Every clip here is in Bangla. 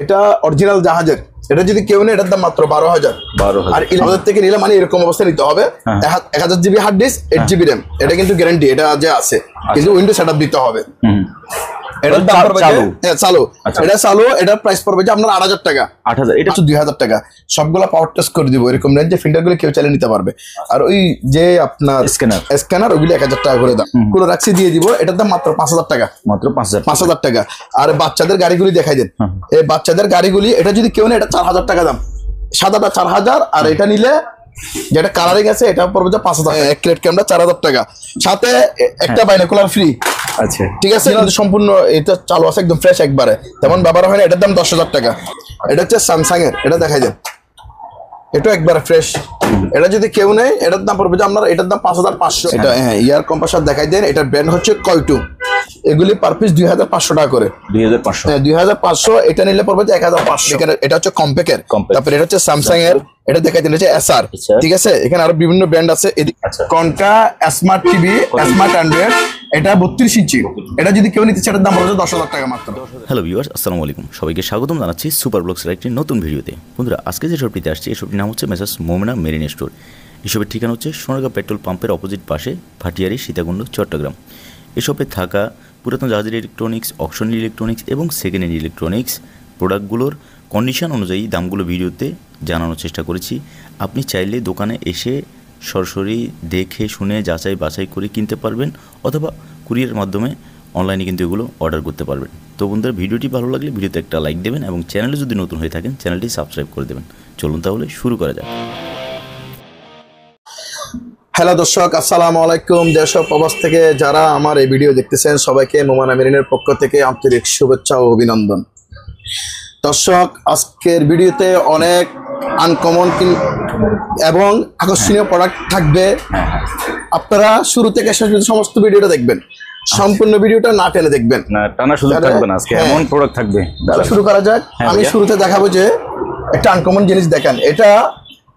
এটা অরিজিনাল জাহাজের। এটা যদি কেউ নেই এটার দাম মাত্র বারো হাজার। বারো আর হাজার থেকে নিলে মানে এরকম অবস্থা নিতে হবে। হ্যাঁ। এক হাজার GB hard disk eight GB RAM এটা কিন্তু গ্যারান্টি এটা যে আছে। কিন্তু উইন্ডো সেট দিতে হবে। চালু। হ্যাঁ চালু। আচ্ছা। এটা চালু এটার প্রাইস পড়বে যে আপনার আট হাজার টাকা। আট হাজার এটা এটা দুই হাজার টাকা। সবগুলা পাওয়ার টেস্ট করে দিব এরকম রেঞ্জ যে ফিল্টারগুলো কেউ চালিয়ে নিতে পারবে। আর ওই যে আপনার। স্ক্যানার ওগুলো এক হাজার টাকা করে দাম। পুরো রাখছি দিয়ে দিব এটার দাম মাত্র পাঁচ হাজার টাকা। মাত্র পাঁচ হাজার পাঁচ হাজার টাকা। আর বাচ্চাদের গাড়িগুলি দেখাই দেন। এই বাচ্চাদের গাড়িগুলি এটা যদি কেউ নেই এটা চার হাজার টাকা দাম। সাদাটা চার হাজার আর এটা নিলে যেটা কালারিং আছে এটা পড়বে যে পাঁচ হাজার। এক প্লেট ক্যামেরা চার হাজার টাকা। সাথে একটা বাইনোকুলার ফ্রি আচ্ছা। ঠিক আছে? সম্পূর্ণ এটা চালু আছে একদম ফ্রেশ একবারে। তেমন ব্যবহার হয় না এটার দাম দশ হাজার টাকা। এটা হচ্ছে স্যামসাং এর এটা দেখাই দেন। এটা একবারে ফ্রেশ এটা যদি কেউ নেয় এটার দাম পড়বে যে আপনার এটার দাম পাঁচ হাজার পাঁচশো। এটা হ্যাঁ ইয়ার কম্পাসার দেখাই দেন এটার ব্র্যান্ড হচ্ছে কয়টু এগুলি পার পিস দুই হাজার পাঁচশো টাকা করে। দুই হাজার পাঁচশো। হ্যাঁ দুই হাজার পাঁচশো এটা নিলে পড়বে এক হাজার পাঁচশো। এটা হচ্ছে কম্পেকের। তারপরে এটা হচ্ছে স্যামসাং এর। এটা দেখাই দিন হচ্ছে এসআর। ঠিক আছে? এখানে আরও বিভিন্ন ব্র্যান্ড আছে। আচ্ছা। স্মার্ট টিভি স্মার্ট অ্যান্ড্রয়েড এটা বত্রিশ ইঞ্চি। এটা যদি কেউ নিতে চায় দাম পড়বে দশ হাজার টাকা মাত্র। হ্যালো ভিউয়ার্স আসসালামু আলাইকুম। সবাইকে স্বাগতম জানাচ্ছি সুপার ব্লগসের একটি নতুন ভিডিওতে। বন্ধুরা আজকে যে শপটিতে আসছে এই শপটির নাম হচ্ছে মেসার্স মোমেনা মেরিন স্টোর এসবের ঠিকানা হচ্ছে সোনারগাঁ পেট্রোল পাম্পের অপোজিট পাশে ভাটিয়ারি সীতাকুণ্ড চট্টগ্রাম। এসবে থাকা পুরাতন জাহাজের ইলেকট্রনিক্স অকশন ইলেকট্রনিক্স এবং সেকেন্ড হ্যান্ড ইলেকট্রনিক্স প্রোডাক্টগুলোর কন্ডিশন অনুযায়ী দামগুলো ভিডিওতে জানানোর চেষ্টা করেছি। আপনি চাইলে দোকানে এসে সরাসরি দেখে শুনে যাচাই বাছাই করে কিনতে পারবেন অথবা কুরিয়ার মাধ্যমে অনলাইনে কিন্তু এগুলো অর্ডার করতে পারবেন। তো বন্ধুরা, ভিডিওটি ভালো লাগলে ভিডিওতে একটা লাইক দেবেন এবং চ্যানেলে যদি নতুন হয়ে থাকেন, চ্যানেলটি সাবস্ক্রাইব করে দেবেন। চলুন তাহলে শুরু করা যাক। হ্যালো দর্শক আসসালামু আলাইকুম। ও প্রবাস থেকে যারা আমার এই ভিডিও দেখতেছেন সবাইকে মোমানা মেরিনের পক্ষ থেকে আন্তরিক শুভেচ্ছা ও অভিনন্দন। দর্শক আজকের ভিডিওতে অনেক আনকমন এবং আকর্ষণীয় প্রোডাক্ট থাকবে। আপনারা শুরু থেকে শেষ পর্যন্ত সমস্ত ভিডিওটা দেখবেন। সম্পূর্ণ ভিডিওটা না টেনে দেখবেন। না টানা সুযোগ থাকবে না আজকে। হ্যাঁ। এমন প্রোডাক্ট থাকবে। তাহলে শুরু করা যাক। হ্যাঁ, আমি শুরুতে দেখাবো যে একটা আনকমন জিনিস দেখেন। এটা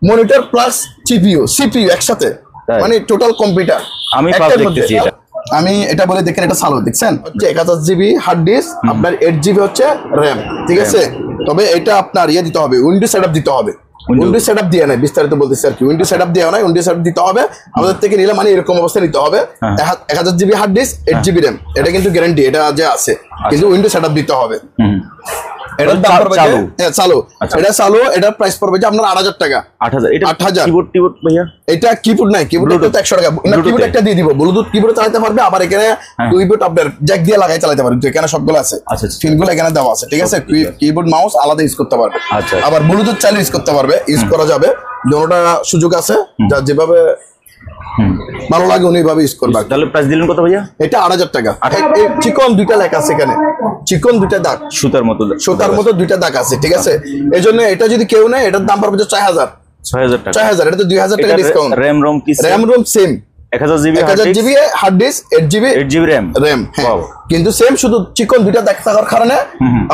মনিটর প্লাস সিপিইউ সিপিইউ একসাথে? মানে টোটাল কম্পিউটার আমি দেখতেছি এটা। আমি এটা বলে দেখেন এটা সালো দেখছেন? হচ্ছে এক হাজার জিবি হার্ড ডিস্ক আপনার এইট জিবি হচ্ছে র্যাম ঠিক আছে? তবে এটা আপনার ইয়ে দিতে হবে উইন্ডো সেট দিতে হবে। উইন্ডো সেট দিয়ে নাই বিস্তারিত বলতেছি আর কি। উইন্ডো সেট আপ দেওয়া নাই উইন্ডো সেট দিতে হবে। আমাদের থেকে নিলে মানে এরকম অবস্থা নিতে হবে। হ্যাঁ। এক হাজার GB hard disk eight GB RAM এটা কিন্তু গ্যারান্টি এটা যে আছে। কিন্তু উইন্ডো সেট দিতে হবে। এটার দাম পড়বে চালু। হ্যাঁ চালু। আচ্ছা। এটা চালু এটার প্রাইস পড়বে যে আপনার আট হাজার টাকা। আট হাজার। এটা 8,000 কিবোর্ড টিবোর্ড ভাইয়া? এটা কিবোর্ড নাই কিবোর্ড টাকা। না কিবোর্ড একটা দিয়ে দিব। ব্লুটুথ কিবোর্ড চালাতে পারবে আবার এখানে। কিবোর্ড আপনার জ্যাক দিয়ে লাগাই চালাতে পারবে তো এখানে সবগুলো আছে। আচ্ছা, আচ্ছা। এখানে দেওয়া আছে ঠিক আছে? কিবোর্ড মাউস আলাদা ইউজ করতে পারবে। আচ্ছা। আবার ব্লুটুথ চাইলে ইউজ করতে পারবে ইউজ করা যাবে। দুটোটা সুযোগ আছে যা যেভাবে ভালো লাগে উনি ভাবে ইউজ করবে তাহলে প্রাইস দিলেন কত ভাইয়া? এটা আট হাজার টাকা। চিকন দুইটা লেখা আছে এখানে। চিকন দুইটা দাগ। সুতার মতো সুতার মতো দুইটা দাগ আছে ঠিক আছে? এই জন্য এটা যদি কেউ নেয় এটার দাম পড়বে ছয় হাজার। ছয় হাজার টাকা। ছয় হাজার এটা তো দুই হাজার টাকা ডিসকাউন্ট র্যাম রোম কি র্যাম রোম সেম এক হাজার জিবি এক হাজার GB hard disk eight GB eight GB RAM RAM. কিন্তু সেম শুধু চিকন দুইটা দেখ থাকার কারণে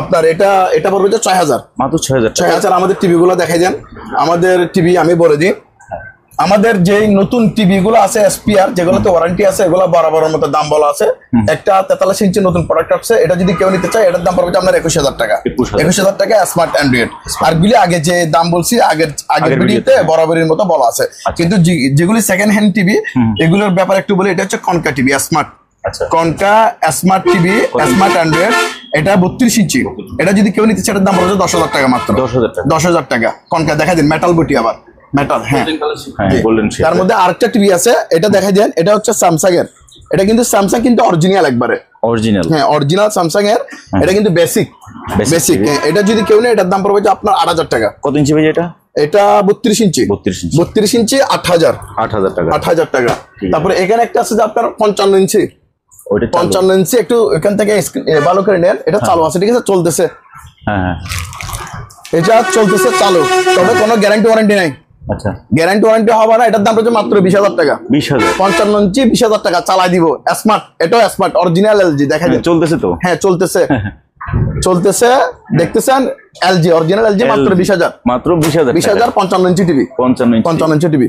আপনার এটা এটা পড়বে যে ছয় হাজার। মাত্র ছয় হাজার ছয় হাজার আমাদের টিভি গুলো দেখাই দেন। আমাদের টিভি আমি বলে দিই। আমাদের যে নতুন টিভি গুলো আছে এসপিআর যেগুলোতে ওয়ারেন্টি আছে এগুলো বরাবরের মতো দাম বলা আছে। একটা তেতাল্লিশ ইঞ্চি নতুন প্রোডাক্ট আসছে এটা যদি কেউ নিতে চায় এটার দাম পড়বে আপনার একুশ হাজার টাকা। একুশ হাজার। টাকা স্মার্ট অ্যান্ড্রয়েড আর গুলি আগে যে দাম বলছি আগের আগের ভিডিওতে। বরাবরের মতো বলা আছে। কিন্তু যে- যেগুলি সেকেন্ড হ্যান্ড টিভি এগুলোর ব্যাপারে একটু বলি এটা হচ্ছে কনকা টিভি স্মার্ট আচ্ছা। Konka smart TV smart android এটা বত্রিশ ইঞ্চি। এটা যদি কেউ নিতে চায় এটার দাম পড়বে দশ হাজার টাকা মাত্র। দশ হাজার টাকা। দশ হাজার টাকা। কনকা দেখা দিন মেটাল বটি আবার। মেটাল হ্যাঁ। হ্যাঁ গোল্ডেন তার মধ্যে আরেকটা টিভি আছে এটা দেখা দেন এটা হচ্ছে স্যামসাং এর এটা কিন্তু স্যামসাং কিন্তু অরিজিনাল একবারে। অরিজিনাল হ্যাঁ অরিজিনাল স্যামসাং এর এটা কিন্তু বেসিক বেসিক এটা যদি কেউ নেয় এটার দাম পড়বে আপনার আট হাজার টাকা। কত ইঞ্চি ভাই এটা? এটা বত্রিশ ইঞ্চি বত্রিশ ইঞ্চি বত্রিশ ইঞ্চি আট হাজার। আট হাজার টাকা। আট হাজার টাকা। তারপরে এখানে একটা আছে যে আপনার পঞ্চান্ন ইঞ্চি পঞ্চান্ন ইঞ্চি একটু এখান থেকে ভালো করে নেন। এটা চালু আছে ঠিক আছে? চলতেছে। হ্যাঁ হ্যাঁ। এটা চলতেছে চালু। তবে কোনো গ্যারান্টি ওয়ারেন্টি নাই। আচ্ছা। গ্যারান্টি ওয়ারেন্টি হবে না এটার দাম হচ্ছে মাত্র বিশ হাজার টাকা। বিশ হাজার। পঞ্চান্ন ইঞ্চি বিশ হাজার টাকা চালাই দিব। স্মার্ট এটাও স্মার্ট অরিজিনাল এলজি দেখা যায় চলতেছে তো? হ্যাঁ চলতেছে। চলতেছে দেখতেছেন এলজি অরিজিনাল এলজি মাত্র বিশ হাজার। মাত্র বিশ হাজার বিশ হাজার পঞ্চান্ন ইঞ্চি টিভি পঞ্চান্ন পঞ্চান্ন ইঞ্চি টিভি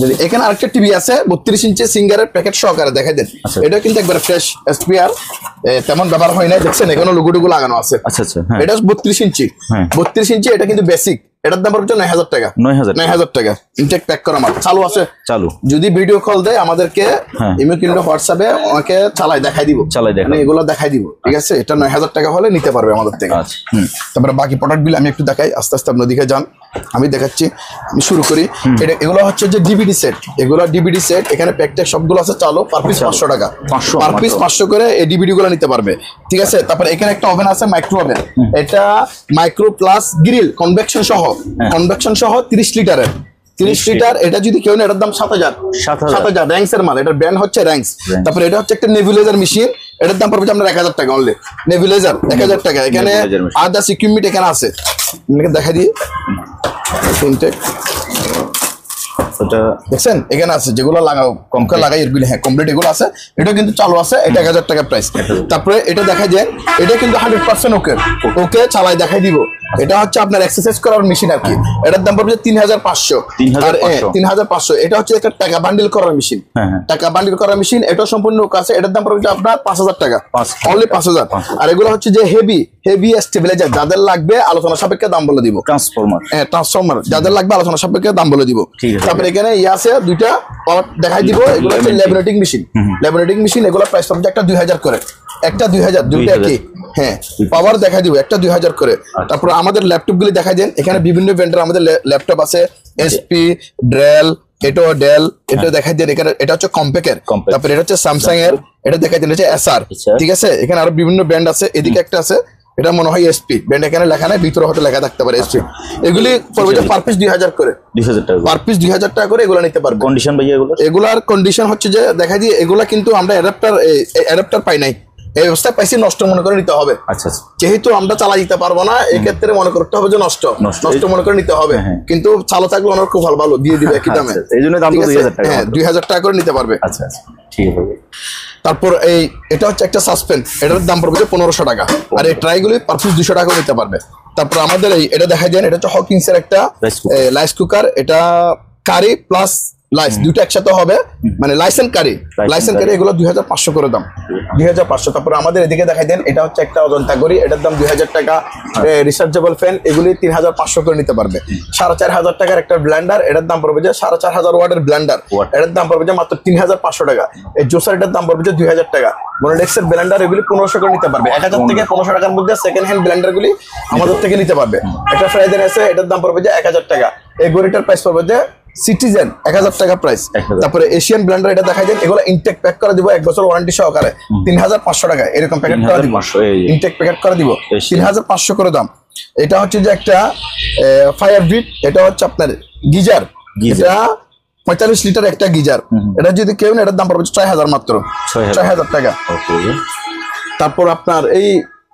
যদি এখানে আরেকটা টিভি আছে বত্রিশ ইঞ্চি সিঙ্গারের প্যাকেট সহকারে দেখা দেন। আচ্ছা। এটা কিন্তু একবার ফ্রেশ এসপিআর তেমন ব্যবহার হয় না দেখছেন এখানে লোগো টুগো লাগানো আছে। আচ্ছা আচ্ছা হ্যাঁ। এটা বত্রিশ ইঞ্চি। হ্যাঁ। বত্রিশ ইঞ্চি এটা কিন্তু বেসিক এটার দাম পড়ছে নয় হাজার টাকা। নয় হাজার নয় হাজার টাকা। ইনটেক প্যাক করা মাল চালু আছে। চালু। যদি ভিডিও কল দেয় আমাদেরকে হ্যাঁ। ইমেল কিংবা হোয়াটসঅ্যাপে আমাকে চালাই দেখাই দিব। চালাই। মানে এগুলো দেখাই দিব ঠিক আছে? এটা নয় হাজার টাকা হলে নিতে পারবে আমাদের থেকে। আচ্ছা। তারপরে বাকি প্রোডাক্টগুলো আমি একটু দেখাই। আস্তে আস্তে আপনার দিকে যান। আমি দেখাচ্ছি আমি শুরু করি। এটা এগুলো হচ্ছে যে ডিবিডি সেট এগুলো ডিবিডি সেট এখানে প্যাকটেক সবগুলো আছে চালু। পার পিস পাঁচশো টাকা। 500 পার পিস পাঁচশো করে এই ডিবিডি গুলো নিতে পারবে। ঠিক আছে? তারপরে এখানে একটা ওভেন আছে মাইক্রো ওভেন এটা মাইক্রো প্লাস গ্রিল কনভেকশন সহ। হ্যাঁ। কনভেকশন সহ তিরিশ লিটারের তিরিশ লিটার এটা যদি কেউ না এটার দাম সাত হাজার। 7,000 সাত হাজার র্যাঙ্কস এর মাল। এটার ব্র্যান্ড হচ্ছে র্যাঙ্কস তারপর এটা হচ্ছে একটা নেভিলাইজার মেশিন এটার দাম পড়বে আপনার এক হাজার টাকা অনলি নেভিলাইজার এক হাজার টাকা। এখানে। আদার্স ইকুইপমেন্ট এখানে আছে। আপনাকে দেখা দিই। তিনটে ওটা দেখছেন? এখানে আছে যেগুলো লাগাও কমকে লাগাই এগুলো হ্যাঁ কমপ্লিট এগুলো আছে। এটা কিন্তু চালু আছে এটা এক হাজার টাকা প্রাইস তারপরে এটা দেখা যায় এটা কিন্তু হান্ড্রেড পার্সেন্ট ওকে। ওকে। চালাই দেখাই দিব। এটা হচ্ছে আপনার এক্সারসাইজ করার মেশিন আর কি। এটার দাম পড়বে তিন হাজার পাঁচশো। 3,500 তিন হাজার পাঁচশো। এটা হচ্ছে একটা টাকা বান্ডিল করার মেশিন হ্যাঁ, হ্যাঁ। টাকা বান্ডিল করার মেশিন এটা সম্পূর্ণ ওকে আছে এটার দাম পড়বে আপনার পাঁচ হাজার টাকা। অনলি পাঁচ হাজার। আর এগুলো হচ্ছে যে হেভি হেভি স্টেবিলাইজার যাদের লাগবে আলোচনা সাপেক্ষে দাম বলে দিব। ট্রান্সফরমার হ্যাঁ ট্রান্সফরমার যাদের লাগবে আলোচনা সাপেক্ষে দাম বলে দিব। তারপরে এখানে ইয়ে আছে দুইটা দেখাই দিব এগুলো হচ্ছে ল্যামিনেটিং মেশিন ল্যামিনেটিং মেশিন এগুলো প্রাইস একটা দুই হাজার করে। একটা দুই হাজার দুইটা কি? হ্যাঁ পাওয়ার দেখাই দিব একটা দুই হাজার করে। তারপর আমাদের ল্যাপটপ গুলি দেখাই দেন। এখানে বিভিন্ন ব্র্যান্ডের আমাদের ল্যাপটপ আছে এসপি ডেল এটাও ডেল এটা দেখাই দেন এখানে এটা হচ্ছে কম্পেকের। তারপরে এটা হচ্ছে স্যামসাং এর এটা দেখাই দেন এটা হচ্ছে এসআর আচ্ছা। ঠিক আছে? এখানে আরও বিভিন্ন ব্র্যান্ড আছে এদিকে একটা আছে এটা মনে হয় এসপি ব্যান্ডে এখানে লেখা নাই ভিতরে হয়তো লেখা থাকতে পারে এসপি এগুলি পড়বে যে পার পিস দুই হাজার করে। দুই হাজার টাকা পার পিস দুই হাজার টাকা করে এগুলো নিতে পারবে। কন্ডিশন ভাই এগুলো এগুলার কন্ডিশন হচ্ছে যে দেখা যায় এগুলা কিন্তু আমরা অ্যাডাপ্টার অ্যাডাপ্টার পাই নাই। এই অবস্থায় পাইছি নষ্ট মনে করে নিতে হবে। আচ্ছা আচ্ছা। যেহেতু আমরা চালা দিতে পারব না এক্ষেত্রে মনে করতে হবে যে নষ্ট। নষ্ট। মনে করে নিতে হবে। হ্যাঁ। কিন্তু চালু থাকলে ওনার খুব ভালো ভালো দিয়ে দিবে একই দামে। আচ্ছা, এই জন্য দাম তো ঠিক আছে? 2000 টাকা হ্যাঁ দুই হাজার টাকা করে নিতে পারবে। আচ্ছা ঠিক আছে। তারপর এই এটা হচ্ছে একটা সাসপেন্ড এটার দাম পড়বে পনেরোশো টাকা। আর এই ট্রাইগুলি পার পিস দুশো টাকা নিতে পারবে। তারপর আমাদের এই এটা দেখা যায় এটা হচ্ছে হকিংস এর একটা লাইস কুকার এটা কারি প্লাস লাইস দুটো একসাথে হবে মানে লাইসেন্স কারি লাইসেন্স কারি এগুলো দুই হাজার পাঁচশো করে দাম। দুই হাজার পাঁচশো। তারপর আমাদের এদিকে দেখাই দেন এটা হচ্ছে একটা অজন্তা গড়ি এটার দাম দুই হাজার টাকা। রিচার্জেবল ফ্যান এগুলি তিন হাজার পাঁচশো করে নিতে পারবে। সাড়ে চার হাজার টাকার একটা ব্ল্যান্ডার এটার দাম পড়বে যে সাড়ে চার হাজার ওয়ার্ডের ব্ল্যান্ডার। এটার দাম পড়বে যে মাত্র তিন হাজার পাঁচশো টাকা। এই জোসার এটার দাম পড়বে যে দুই হাজার টাকা। মনোডেক্সের ব্লেন্ডার এগুলি পনেরোশো করে নিতে পারবে। এক হাজার থেকে পনেরোশো টাকার মধ্যে সেকেন্ড হ্যান্ড ব্লেন্ডার গুলি আমাদের থেকে নিতে পারবে। একটা ফ্রাইডেন আছে এটার দাম পড়বে যে এক হাজার টাকা। এই গড়িটার প্রাইস পড়বে যে সিটিজেন এক হাজার টাকা প্রাইস তারপরে এশিয়ান ব্লেন্ডার এটা দেখাই দেন এগুলো ইনটেক প্যাক করে দিব এক বছর ওয়ারেন্টি সহকারে। তিন হাজার পাঁচশো টাকা এরকম প্যাকেট করে দিব। ইনটেক প্যাকেট করে দিব। তিন হাজার পাঁচশো করে দাম। এটা হচ্ছে যে একটা ফায়ার ব্রিড এটা হচ্ছে আপনার গিজার। এটা পঁয়তাল্লিশ লিটার একটা গিজার। এটা যদি কেউ না এটার দাম পড়বে ছয় হাজার মাত্র। ছয় হাজার। টাকা। তারপর আপনার এই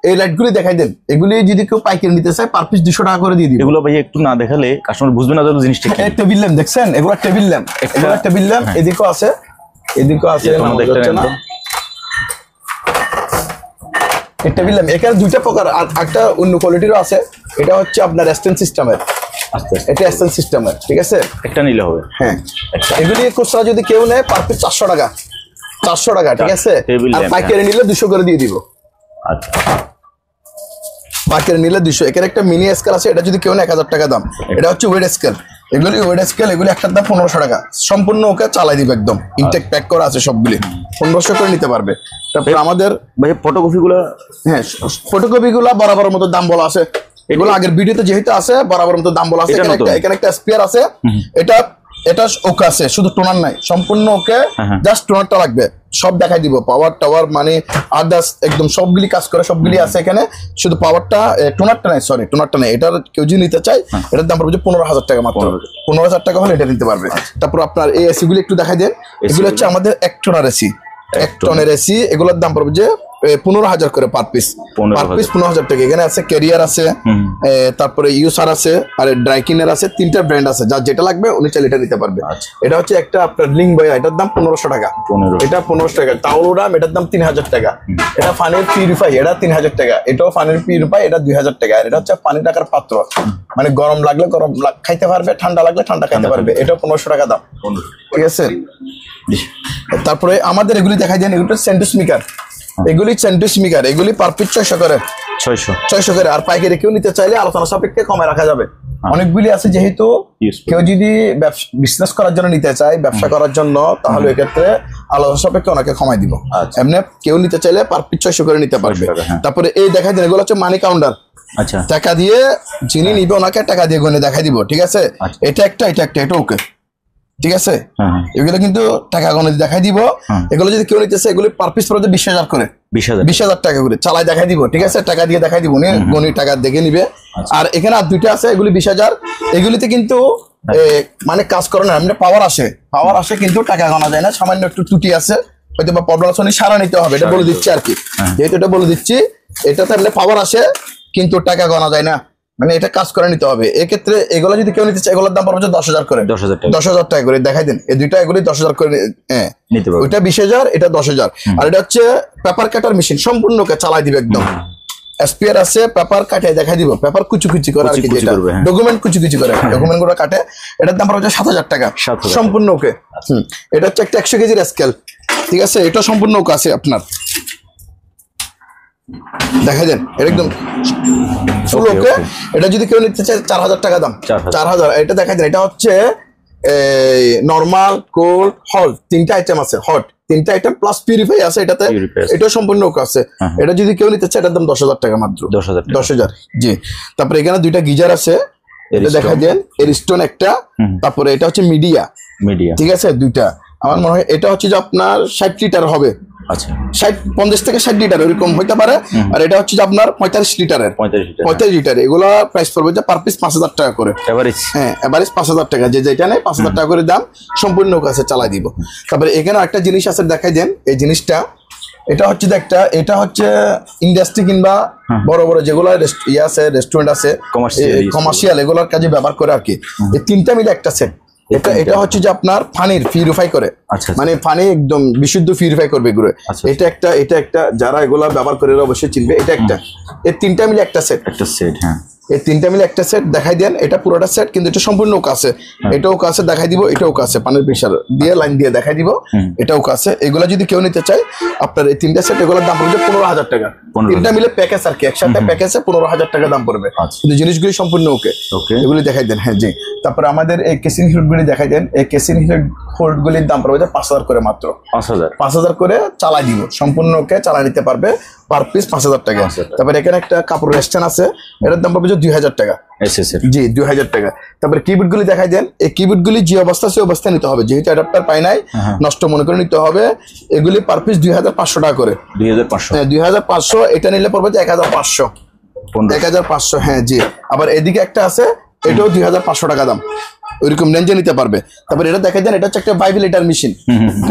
এই লাইটগুলি দেখাই দেন। এগুলি যদি কেউ পাইকারি নিতে চায় পার পিস দুশো টাকা করে দিয়ে দিব। এগুলো ভাই একটু না দেখালে কাস্টমার বুঝবে না যে জিনিসটা টেবিল ল্যাম্প দেখছেন? এগুলো টেবিল ল্যাম্প এগুলো টেবিল ল্যাম্প এদিকেও আছে। এদিকেও আছে টেবিল ল্যাম্প এখানে দুইটা প্রকার আর একটা অন্য কোয়ালিটিরও আছে। এটা হচ্ছে আপনার স্ট্যান্ড সিস্টেমের এটা স্ট্যান্ড সিস্টেমের ঠিক আছে? একটা নিলে হবে। হ্যাঁ। এগুলি খুচরা যদি কেউ নেয় পার পিস চারশো টাকা। চারশো টাকা ঠিক আছে? আর পাইকারি নিলে দুশো করে দিয়ে দিব। আচ্ছা। পাইকারি নিলে দুশো এখানে একটা মিনি স্কেল আছে এটা যদি কেউ নেয় এক হাজার টাকা দাম। এটা হচ্ছে ওয়েড স্কেল এগুলি ওয়েড স্কেল এগুলি একটার দাম পনেরোশো টাকা। সম্পূর্ণ ওকে চালাই দিব একদম। ইনটেক প্যাক করা আছে সবগুলি। পনেরোশো করে নিতে পারবে। তারপর আমাদের ভাইয়া ফটোকপি গুলো হ্যাঁ ফটোকপি গুলা বরাবর মতো দাম বলা আছে। এগুলো আগের ভিডিওতে যেহেতু আছে বরাবর মতো দাম বলা আছে। এখানে একটা স্পিয়ার আছে। এটা এটা ওকে আছে শুধু টোনার নাই সম্পূর্ণ ওকে হ্যাঁ, হ্যাঁ। জাস্ট টোনারটা লাগবে সব দেখাই দিব পাওয়ার টাওয়ার মানে আদার্স একদম সবগুলি কাজ করে সবগুলি আছে এখানে শুধু পাওয়ারটা টোনারটা নাই সরি টোনারটা নাই এটার কেউ যদি নিতে চায় এটার দাম পড়বে পনেরো হাজার টাকা মাত্র। পনেরো হাজার। টাকা হলে এটা নিতে পারবে। তারপর আপনার এই এসি গুলি একটু দেখাই দেন এগুলো হচ্ছে আমাদের এক টোনার এসি এক টনের। এসি এগুলোর দাম পড়বে যে পনেরো হাজার করে পার পিস পার পিস পনেরো হাজার টাকা। এখানে আছে ক্যারিয়ার আছে তারপরে ইউসার আছে আর ড্রাইকিনের আছে তিনটা ব্র্যান্ড আছে। যার যেটা লাগবে উনি চাইলে এটা নিতে পারবে। আচ্ছা। এটা হচ্ছে একটা আপনার লিঙ্ক বয়া এটার দাম পনেরোশো টাকা। 1500 এটা পনেরোশো টাকা। তাওরাম এটার দাম তিন হাজার টাকা। এটা পানির পিউরিফাই এটা তিন হাজার টাকা। এটাও পানির পিউরিফাই এটা দুই হাজার টাকা। এটা হচ্ছে পানি টাকার পাত্র। মানে গরম লাগলে গরম খাইতে পারবে ঠান্ডা লাগলে ঠান্ডা খাইতে পারবে। এটা পনেরোশো টাকা দাম। ঠিক আছে? তারপরে আমাদের এগুলি দেখা যায় এগুলো সেন্টুস মিকার এগুলি সেন্টুস মিকার এগুলি পার পিস ছয়শো করে। ছয়শো। ছয়শো করে। আর পাইকারি কেউ নিতে চাইলে আলোচনা সাপেক্ষে কমে রাখা যাবে। অনেকগুলি আছে যেহেতু কেউ যদি বিজনেস করার জন্য নিতে চায় ব্যবসা করার জন্য তাহলে এক্ষেত্রে আলোচনা সাপেক্ষে ওনাকে কমাই দিব। আচ্ছা। এমনি কেউ নিতে চাইলে পার পিস ছয়শো করে নিতে পারবে। হ্যাঁ। তারপরে এই দেখা যায় এগুলো হচ্ছে মানি কাউন্টার আচ্ছা। টাকা দিয়ে যিনি নিবে ওনাকে টাকা দিয়ে গনে দেখাই দিব ঠিক আছে? আচ্ছা। এটা একটা এটা একটা এটা ওকে। ঠিক আছে? হ্যাঁ হ্যাঁ। এগুলো কিন্তু টাকা গনে দেখাই দিব। এগুলো যদি কেউ নিতেছে এগুলো পার পিস বিশ হাজার করে। বিশ হাজার। টাকা করে। চালাই দেখাই দিব ঠিক আছে? টাকা দিয়ে দেখাই দিব উনি গনি টাকা দেখে নিবে। আর এখানে আর দুইটা আছে এগুলি বিশ হাজার। এগুলিতে কিন্তু মানে কাজ করে না এমনি পাওয়ার আসে। পাওয়ার আসে কিন্তু টাকা গণা যায় না সামান্য একটু ত্রুটি আছে। হয়তো বা প্রবলেম আছে সারা নিতে হবে এটা বলে দিচ্ছি আর কি। যেহেতু এটা বলে দিচ্ছি এটাতে এমনি পাওয়ার আসে কিন্তু টাকা গণা যায় না। মানে এটা কাজ করে নিতে হবে। এক্ষেত্রে এগুলো যদি কেউ নিতে চায় এগুলোর দাম পড়বে দশ হাজার করে। দশ হাজার টাকা। দশ হাজার টাকা করে দেখাই দিন। এই দুইটা এগুলি দশ হাজার করে হ্যাঁ। ওইটা বিশ হাজার এটা দশ হাজার। আর এটা হচ্ছে পেপার কাটার মেশিন সম্পূর্ণ চালাই দিবে একদম। এসপিআর আছে পেপার কাটে দেখাই দিব। পেপার কুচি কুচি করে আর কি যেটা। হ্যাঁ। ডকুমেন্ট কুচি কুচি করে ডকুমেন্টগুলো কাটে। এটার দাম হচ্ছে সাত হাজার টাকা। সম্পূর্ণ ওকে। হুম। এটা হচ্ছে একটা একশো কেজির স্কেল ঠিক আছে? এটা সম্পূর্ণ ওকে আছে আপনার। দেখা যান এটা একদম ফুল ওকে এটা যদি কেউ নিতে চায় চার হাজার টাকা দাম। চার হাজার এটা দেখা যায় এটা হচ্ছে নর্মাল কোল্ড হট তিনটা আইটেম আছে হট তিনটা আইটেম প্লাস পিউরিফাই আছে এটাতে। এটা সম্পূর্ণ ওকে আছে। হ্যাঁ। এটা যদি কেউ নিতে চায় এটার দাম দশ হাজার টাকা মাত্র। দশ হাজার দশ হাজার জি। তারপরে এখানে দুইটা গিজার আছে। এটা। দেখা দেন এরিস্টোন একটা। তারপরে এটা হচ্ছে মিডিয়া মিডিয়া ঠিক আছে দুইটা। আমার মনে হয় এটা হচ্ছে যে আপনার ষাট লিটার হবে। আচ্ছা। ষাট পঞ্চাশ থেকে ষাট লিটার হইতে পারে। আর এটা হচ্ছে যে আপনার পঁয়তাল্লিশ লিটারের। পঁয়তাল্লিশ লিটার এগুলো প্রাইস পড়বে যে পার পিস পাঁচ হাজার টাকা করে। এভারেজ হ্যাঁ এভারেজ পাঁচ হাজার টাকা। যে যেটা নেই পাঁচ হাজার টাকা করে দাম সম্পূর্ণ কাছে চালাই দিব। তারপরে এখানে একটা জিনিস আছে দেখাই দেন এই জিনিসটা। এটা হচ্ছে যে একটা এটা হচ্ছে ইন্ডাস্ট্রি কিংবা বড় বড় যেগুলো রেস্ট- ইয়ে আছে রেস্টুরেন্ট আছে কমার্শিয়াল এগুলোর কাজে ব্যবহার করে আর কি। এই তিনটা মিলে একটা সেট এটা এটা হচ্ছে যে আপনার পানির পিউরিফাই করে। আচ্ছা, আচ্ছা। মানে পানি একদম বিশুদ্ধ পিউরিফাই করবে এগুলো। আচ্ছা। এটা একটা এটা একটা যারা এগুলা ব্যবহার করে অবশ্যই চিনবে। এটা একটা। এর তিনটা মিলে একটা সেট একটা সেট হ্যাঁ। এই তিনটা মিলে একটা সেট দেখাই দেন। এটা পুরোটা সেট কিন্তু এটা সম্পূর্ণ কাছে এটাও কাছে দেখাই দিব এটাও কাছে পানির প্রেশার দিয়ে লাইন দিয়ে দেখাই দিব এটাও কাছে এগুলা যদি কেউ নিতে চায় আপনার এই তিনটা সেট এগুলোর দাম পড়বে পনেরো হাজার টাকা। তিনটা মিলে প্যাকেজ আর কি একসাথে প্যাকেজে পনেরো হাজার টাকা দাম পড়বে। আচ্ছা। কিন্তু জিনিসগুলি সম্পূর্ণ ওকে। এগুলি দেখাই দেন হ্যাঁ জি। তারপরে আমাদের এই কেসিন হিলগুলি দেখাই দেন। এই কেসিন হিল হোল্ডগুলির দাম পড়বে পাঁচ হাজার করে মাত্র। পাঁচ হাজার। পাঁচ হাজার করে চালাই দিব। সম্পূর্ণ ওকে চালাই নিতে পারবে। পার পিস পাঁচ হাজার টাকা। 5,000 তারপরে এখানে একটা কাপড় রেস্টান আছে এটার দাম পড়বে দুই হাজার টাকা। জি দুই হাজার টাকা। তারপরে কিবোর্ড গুলি দেখাই দেন এই কিবোর্ড গুলি যে অবস্থা সে অবস্থায় নিতে হবে। যেহেতু অ্যাডাপ্টার পাই নাই হ্যাঁ। নষ্ট মনে করে নিতে হবে। এগুলি পার পিস দুই হাজার পাঁচশো টাকা করে। দুই হাজার পাঁচশো। হ্যাঁ দুই হাজার পাঁচশো এটা নিলে পড়বে এক হাজার পাঁচশো। এক হাজার পাঁচশো হ্যাঁ জি। আবার এদিকে একটা আছে এটাও দুই হাজার পাঁচশো টাকা দাম। ওইরকম রেঞ্জে নিতে পারবে। তারপরে এটা দেখাই দেন এটা হচ্ছে একটা ফাইভ লিটার মেশিন।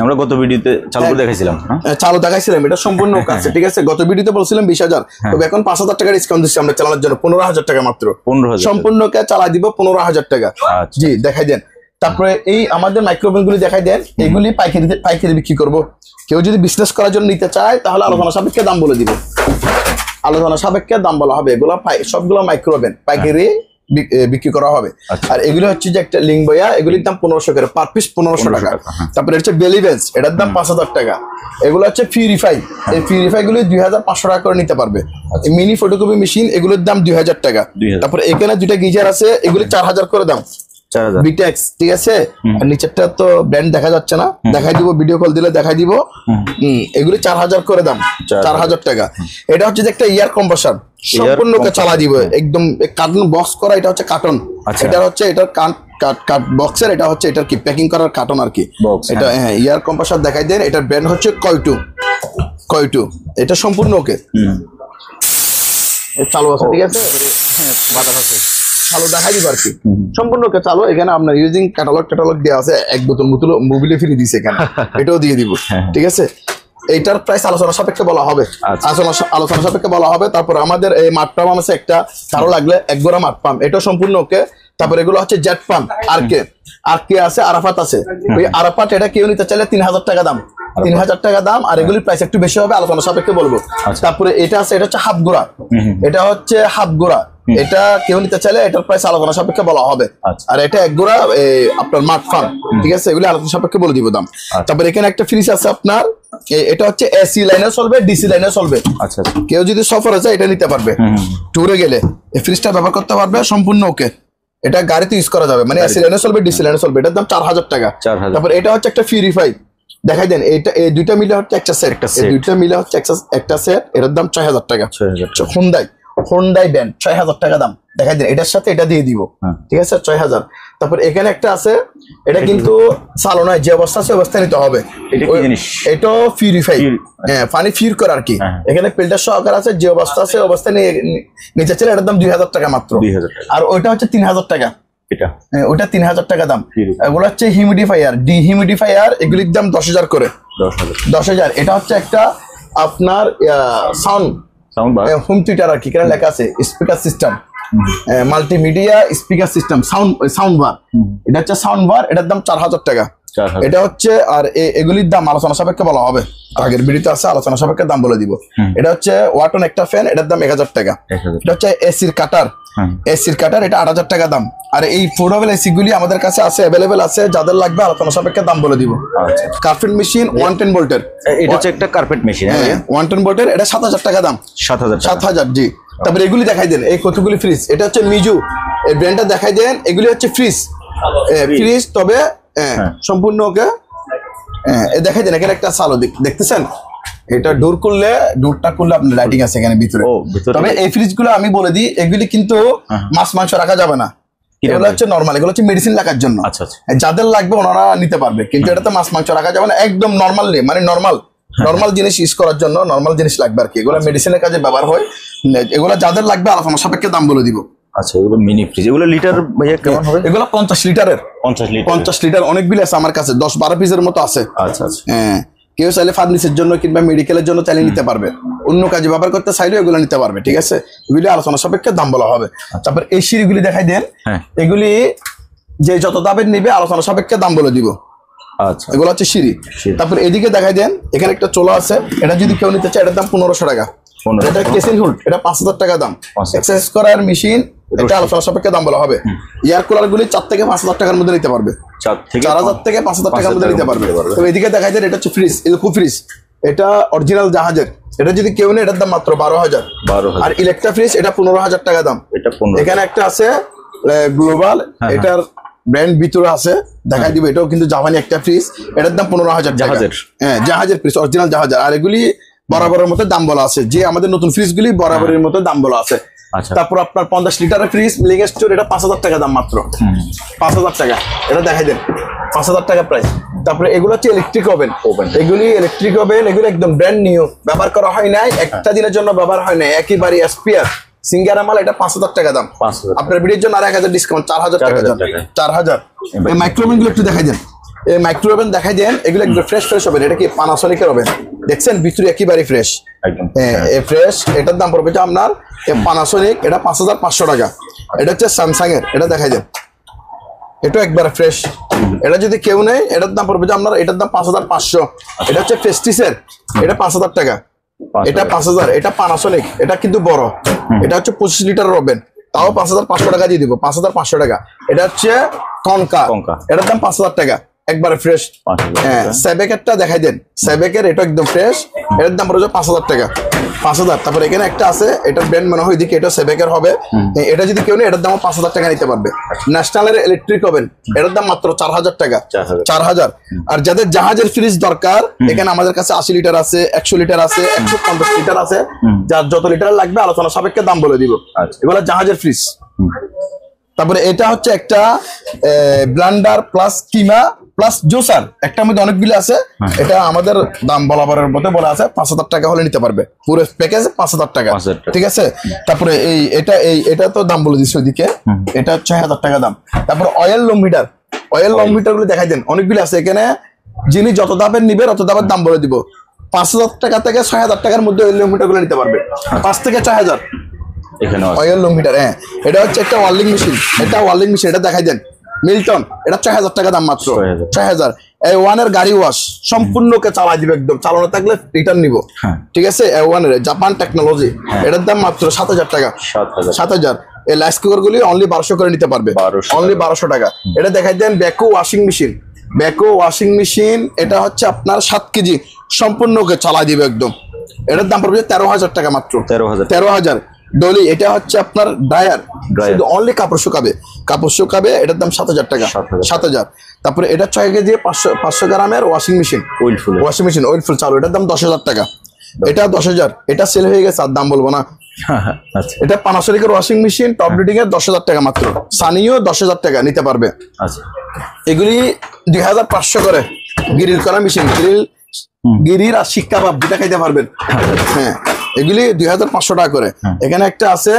আমরা গত ভিডিওতে চালু দেখাইছিলাম হ্যাঁ? চালু দেখাইছিলাম এটা সম্পূর্ণ কাছে ঠিক আছে? গত ভিডিওতে বলছিলাম বিশ হাজার। তবে এখন পাঁচ হাজার টাকা ডিসকাউন্ট দিচ্ছি আমরা চালানোর জন্য পনেরো হাজার টাকা মাত্র। পনেরো সম্পূর্ণ কে চালাই দিব পনেরো হাজার টাকা। আচ্ছা। জি দেখাই দেন। তারপরে এই আমাদের মাইক্রোফোন গুলি দেখাই দেন এগুলি পাইকারি পাইকারি বিক্রি করব। কেউ যদি বিজনেস করার জন্য নিতে চায় তাহলে আলোচনা সাপেক্ষে দাম বলে দিব। আলোচনা সাপেক্ষে দাম বলা হবে। এগুলো পাই- সবগুলো মাইক্রোওভেন পাইকারি বিক্রি করা হবে। আচ্ছা। আর এগুলো হচ্ছে যে একটা লিঙ্ক বয়া এগুলির দাম পনেরোশো করে। পার পিস পনেরোশো 1500 টাকা হ্যাঁ। তারপরে হচ্ছে বেলিভেন্স এটার দাম পাঁচ হাজার টাকা। এগুলো হচ্ছে পিউরিফাই এই পিউরিফাই গুলি দুই হাজার পাঁচশো টাকা করে নিতে পারবে। মিনি ফটোকপি মেশিন এগুলোর দাম দুই হাজার টাকা। 2000 তারপরে এখানে দুইটা গিজার আছে এগুলি চার হাজার করে দাম। বিটেক্স ঠিক আছে? আর নিচেরটা তো ব্র্যান্ড দেখা যাচ্ছে না। দেখাই দিব ভিডিও কল দিলে দেখাই দিব। হুম, এগুলি চার হাজার করে দাম। চার হাজার। টাকা। এটা হচ্ছে যে একটা ইয়ার কম্পাসার সম্পূর্ণ চালা দিব। একদম কার্টুন বক্স করা এটা হচ্ছে কার্টন আচ্ছা। এটা হচ্ছে এটার কাট বক্সের এটা হচ্ছে এটার কি প্যাকিং করার কার্টন আর কি। এটা হ্যাঁ ইয়ার কম্পাসার দেখাই দেন এটার ব্র্যান্ড হচ্ছে কয়টু কয়টু এটা সম্পূর্ণ ওকে। চালু আছে ঠিক আছে? হ্যাঁ বাতাস আছে। চালু দেখাই দিব আর কি। সম্পূর্ণ ওকে চালু এখানে আপনার ইউজিং ক্যাটালগ ক্যাটালগ দেওয়া আছে এক বোতল মুতুল মোবিলে ফিরে দিছে এখানে। এটাও দিয়ে দিব হ্যাঁ। ঠিক আছে? এইটার প্রাইস আলোচনা সাপেক্ষে বলা হবে। আচ্ছা। আলোচনা আলোচনা সাপেক্ষে বলা হবে। তারপর আমাদের এই মাঠ পাম্প আছে একটা। কারও লাগলে এক গোড়া মাঠ পাম্প। এটা সম্পূর্ণ ওকে। তারপর এগুলো হচ্ছে জেট পাম্প আর কে আর কে আছে আরাফাত আছে। ওই আরাফাত এটা কেউ নিতে চাইলে তিন হাজার টাকা দাম। তিন হাজার টাকা দাম আর এগুলির প্রাইস একটু বেশি হবে আলোচনা সাপেক্ষে বলব। আচ্ছা। তারপরে এটা আছে এটা হচ্ছে হাফ গোড়া। এটা হচ্ছে হাফ গোড়া। এটা কেউ নিতে চাইলে এটার প্রাইস আলোচনা সাপেক্ষে বলা হবে। আচ্ছা। আর এটা এক গোড়া আপনার মাঠ ফার্ম ঠিক আছে? এগুলো আলোচনা সাপেক্ষে বলে দিব দাম। তারপর এখানে একটা ফ্রিজ আছে আপনার এটা হচ্ছে এসি লাইনে চলবে ডিসি লাইনে চলবে। আচ্ছা আচ্ছা। কেউ যদি সফরে যায় এটা নিতে পারবে। ট্যুরে গেলে। এই ফ্রিজটা ব্যবহার করতে পারবে সম্পূর্ণ ওকে। এটা গাড়িতে ইউজ করা যাবে। মানে এসি লাইনে চলবে ডিসি লাইনে চলবে। এটার দাম চার হাজার টাকা। 4,000 তারপর এটা হচ্ছে একটা ফিরিফাই দেখাই দেন এটা এই দুইটা মিলে হচ্ছে একটা সেট এই। দুইটা মিলে হচ্ছে একটা- সেট এটার দাম ছয় হাজার টাকা। টাকা। হোন্ডাই ব্যান্ড ছয় হাজার টাকা দাম। দেখাই দেন এটার সাথে এটা দিয়ে দিব। হ্যাঁ। ঠিক আছে? ছয় হাজার তারপর এখানে একটা আছে এটা কিন্তু চালো নয় যে অবস্থা আছে অবস্থা নিতে হবে। এটা Pure- হ্যাঁ পানি ফির করা আর কি। হ্যাঁ। এখানে ফিল্টার সহকার আছে যে অবস্থা আছে অবস্থা নিচে ছিল এটার দাম দুই হাজার টাকা মাত্র। আর ওইটা হচ্ছে তিন হাজার টাকা। হ্যাঁ, ওটা তিন হাজার টাকা দাম। এগুলো হচ্ছে হিউমিডিফায়ার ডিহিউমিডিফায়ার এগুলির দাম দশ হাজার করে। দশ হাজার। দশ হাজার। এটা হচ্ছে একটা আপনার sound sound bar home theatre আর কি কেন লেখা আছে? Speaker system multimedia speaker system sound sound bar এটা হচ্ছে সাউন্ড বার এটার দাম চার হাজার টাকা। এটা হচ্ছে আর এগুলির দাম আলোচনা সাপেক্ষে বলা হবে। আগের ভিডিওতে আছে আলোচনা সাপেক্ষে দাম বলে দিব। এটা হচ্ছে ওয়াটন একটা ফ্যান এটার দাম এক হাজার টাকা। এটা হচ্ছে এসির কাটার। এসির কাটার এটা আট হাজার টাকা দাম। আর এই ফোর্ডেবল এসি গুলি আমাদের কাছে আছে অ্যাভেলেবেল আছে যাদের লাগবে আলোচনা সাপেক্ষে দাম বলে দিব। আচ্ছা। কার্পেট মেশিন ওয়ান টেন ভোল্টের এ- এটা হচ্ছে একটা কার্পেট মেশিন হ্যাঁ? ওয়ান টেন ভোল্টের এটা সাত হাজার টাকা দাম। সাত হাজার সাত হাজার জি। তারপরে এগুলি দেখাই দেন এই কতগুলি ফ্রিজ এটা হচ্ছে মিজু এই ব্র্যান্ডটা দেখাই দেন এগুলি হচ্ছে ফ্রিজ ফ্রিজ তবে। সম্পূর্ণ ওকে? হ্যাঁ, এ দেখাই এখানে একটা সালো দেখতেছেন? এটা ডোর করলে ডোরটা করলে আপনার লাইটিং আছে এখানে ভিতরে। তবে এই ফ্রিজগুলো আমি বলে দিই এগুলি কিন্তু মাছ মাংস রাখা যাবে না। এগুলো হচ্ছে নর্মাল এগুলো হচ্ছে মেডিসিন রাখার জন্য। আচ্ছা, আচ্ছা। যাদের লাগবে ওনারা নিতে পারবে কিন্তু এটাতে মাছ মাংস রাখা যাবে না একদম নর্মাল নেই মানে নর্মাল নর্মাল জিনিস ইউজ করার জন্য নর্মাল জিনিস লাগবে আর কি। এগুলো মেডিসিনের কাজে ব্যবহার হয়। এগুলো যাদের লাগবে আলোচনা সাপেক্ষে দাম বলে দিব। আচ্ছা এগুলো মিনি ফ্রিজ এগুলো লিটার ভাইয়া কেমন হবে? এগুলো পঞ্চাশ লিটারের পঞ্চাশ লিটার পঞ্চাশ লিটার অনেকগুলি আছে আমার কাছে দশ বারো পিসের মতো আছে। আচ্ছা আচ্ছা। হ্যাঁ কেউ চাইলে ফার্নিচার জন্য কিংবা মেডিকেলের জন্য চাইলে নিতে পারবে। অন্য কাজে ব্যবহার করতে চাইলেও এগুলো নিতে পারবে ঠিক আছে? এগুলি আলোচনা সাপেক্ষে দাম বলা হবে। তারপর এই সিঁড়িগুলি দেখাই দেন। হ্যাঁ। এগুলি যে যত দামের নিবে আলোচনা সাপেক্ষে দাম বলে দিব। আচ্ছা। এগুলো হচ্ছে সিঁড়ি। তারপর এদিকে দেখাই দেন এখানে একটা চোলা আছে। এটা যদি কেউ নিতে চায় এটার দাম পনেরোশো টাকা। 1500 এটা হুড এটা পাঁচ হাজার টাকা দাম। 5,000 এক্সারসাইজ করার মেশিন এটা আলোচনা সাপেক্ষে দাম বলা হবে। এয়ার কুলার গুলি চার থেকে পাঁচ হাজার টাকার মধ্যে নিতে পারবে। চার হাজার থেকে পাঁচ হাজার টাকার মধ্যে নিতে পারবে। তবে এদিকে এটা হচ্ছে ফ্রিজ ইলকু ফ্রিজ এটা অরিজিনাল জাহাজের। এটা যদি কেউ নেই এটার দাম মাত্র বারো হাজার। আর ইলেকট্রা ফ্রিজ এটা পনেরো হাজার টাকা দাম। এটা এখানে একটা আছে গ্লোবাল হ্যাঁ, এটার ব্র্যান্ড ভিতরে আছে দেখাই দিব। এটাও কিন্তু জাপানি একটা ফ্রিজ এটার দাম পনেরো হাজার জাহাজের? হ্যাঁ জাহাজের ফ্রিজ অরিজিনাল জাহাজের আর এগুলি বরাবরের মতো দাম বলা আছে। যে আমাদের নতুন ফ্রিজ গুলি বরাবরের মতো দাম বলা আছে। আচ্ছা। তারপর আপনার পঞ্চাশ লিটারের ফ্রিজ মিলিং স্টোর এটা পাঁচ হাজার টাকা দাম মাত্র। পাঁচ হাজার টাকা। এটা দেখাই দেন। পাঁচ হাজার টাকা প্রাইস তারপরে এগুলো হচ্ছে ইলেকট্রিক ওভেন ওভেন এগুলি ইলেকট্রিক ওভেন এগুলো একদম ব্র্যান্ড নিউ ব্যবহার করা হয় নাই। একটা দিনের জন্য ব্যবহার হয় নাই। একেবারে এসপিআর সিঙ্গারা মাল এটা পাঁচ হাজার টাকা দাম। আপনার ভিডিওর জন্য আর এক হাজার ডিসকাউন্ট চার হাজার চার টাকা দাম। চার হাজার এই মাইক্রোওভেনগুলো একটু দেখাই দেন। এই মাইক্রোওভেন দেখাই দেন। এগুলো একদম ফ্রেশ ফ্রেশ হবে এটা কি পানাসনিকের ওভেন দেখছেন ভিতরে একেবারে ফ্রেশ হ্যাঁ। ফ্রেশ এটার দাম পড়বে আপনার পানাসনিক এটা পাঁচ হাজার পাঁচশো টাকা। এটা হচ্ছে স্যামসাং এর এটা দেখা দেন। এটা একবার ফ্রেশ এটা যদি কেউ নেই এটার দাম পড়বে যে আপনার এটার দাম পাঁচ হাজার পাঁচশো। এটা হচ্ছে ফেস্টিসের এটা পাঁচ হাজার টাকা। এটা পাঁচ হাজার এটা পানাসনিক এটা কিন্তু বড়। এটা হচ্ছে পঁচিশ লিটার রবেন। তাও পাঁচ হাজার পাঁচশো টাকা দিয়ে দিব পাঁচ হাজার পাঁচশো টাকা। এটা হচ্ছে কনকা। এটার দাম পাঁচ হাজার টাকা। একবারে ফ্রেশ হ্যাঁ টাকা। সেবেকেরটা দেখাই দেন। সেবেকের এটা একদম ফ্রেশ এটার দাম পড়েছে পাঁচ হাজার টাকা। পাঁচ হাজার। তারপর এখানে একটা আছে এটার ব্র্যান্ড মনে হয় এদিকে এটা সেবেকের হবে। এটা যদি কেউ নেই এটার দাম পাঁচ হাজার টাকা নিতে পারবে। ন্যাশনালের ইলেকট্রিক ওভেন এটার দাম মাত্র চার হাজার টাকা। 4,000 চার হাজার। আর যাদের জাহাজের ফ্রিজ দরকার এখানে আমাদের কাছে আশি লিটার আছে একশো লিটার আছে একশো পঞ্চাশ লিটার আছে। যার যত লিটার লাগবে আলোচনা সাপেক্ষে দাম বলে দিব। আচ্ছা। এগুলো জাহাজের ফ্রিজ তারপরে এটা হচ্ছে একটা ব্লান্ডার প্লাস কিমা প্লাস জোসার। একটা মধ্যে অনেকগুলো আছে। এটা আমাদের দাম বলাবারের মধ্যে বলা আছে পাঁচ হাজার টাকা হলে নিতে পারবে। পুরো প্যাকেজ পাঁচ হাজার টাকা। 5,000 ঠিক আছে? তারপরে এই এটা এই এটা তো দাম বলে দিচ্ছি ওইদিকে। এটা ছয় হাজার টাকা দাম। তারপরে অয়েল লোম মিটার অয়েল লোম মিটারগুলো দেখাই দেন। অনেকগুলো আছে এখানে। যিনি যত দামের নিবে তত দামের দাম বলে দিব। পাঁচ হাজার টাকা থেকে ছয় হাজার টাকার মধ্যে অয়েল লোম মিটারগুলো নিতে পারবে। পাঁচ থেকে ছয় হাজার। হ্যাঁ। এটা হচ্ছে একটা ওয়ার্লিং মেশিন। এটা ওয়ার্লিং মেশিন এটা দেখাই দেন। মিল্টন এটা ছয় হাজার টাকা দাম মাত্র। ছয় হাজার। এই ওয়ানের গাড়ি ওয়াশ সম্পূর্ণকে চালাই দিবে একদম। চালানো থাকলে রিটার্ন নিব। হ্যাঁ। ঠিক আছে? এ ওয়ানের জাপান টেকনোলজি এটার দাম মাত্র সাত হাজার টাকা। সাত হাজার। এই রাইস কুকার গুলি অনলি বারোশো করে নিতে পারবে। 1200 অনলি বারোশো টাকা। এটা দেখাই দেন ব্যাকো ওয়াশিং মেশিন ব্যাকো ওয়াশিং মেশিন এটা হচ্ছে আপনার সাত কেজি। সম্পূর্ণ ওকে চালা দিবে একদম। এটার দাম পড়বে তেরো হাজার টাকা মাত্র। তেরো হাজার। তেরো হাজার। ডলি এটা হচ্ছে আপনার ড্রায়ার অনলি কাপড় শুকাবে। কাপড় শুকাবে এটার দাম সাত হাজার টাকা। 7,000 সাত হাজার। তারপরে এটা ছয় কেজি পাঁচশো পাঁচশো গ্রামের ওয়াশিং মেশিন ওইল ফুল ওয়াশিং মেশিন ওয়েল ফুল চালু। এটার দাম দশ হাজার টাকা। এটা দশ হাজার। এটা সেল হয়ে গেছে আর দাম বলব না। আচ্ছা। এটা পানাসরিকের ওয়াশিং মেশিন টপ রেটিং এর দশ হাজার টাকা মাত্র। সানিও দশ হাজার টাকা নিতে পারবে। আচ্ছা। এগুলি দুই হাজার পাঁচশো করে। গ্রিল করা মেশিন গ্রিল গিরির আর শিক্ষা ভাব দুটা খাইতে পারবেন। হ্যাঁ। এগুলি দুই হাজার পাঁচশো টাকা করে। এখানে একটা আছে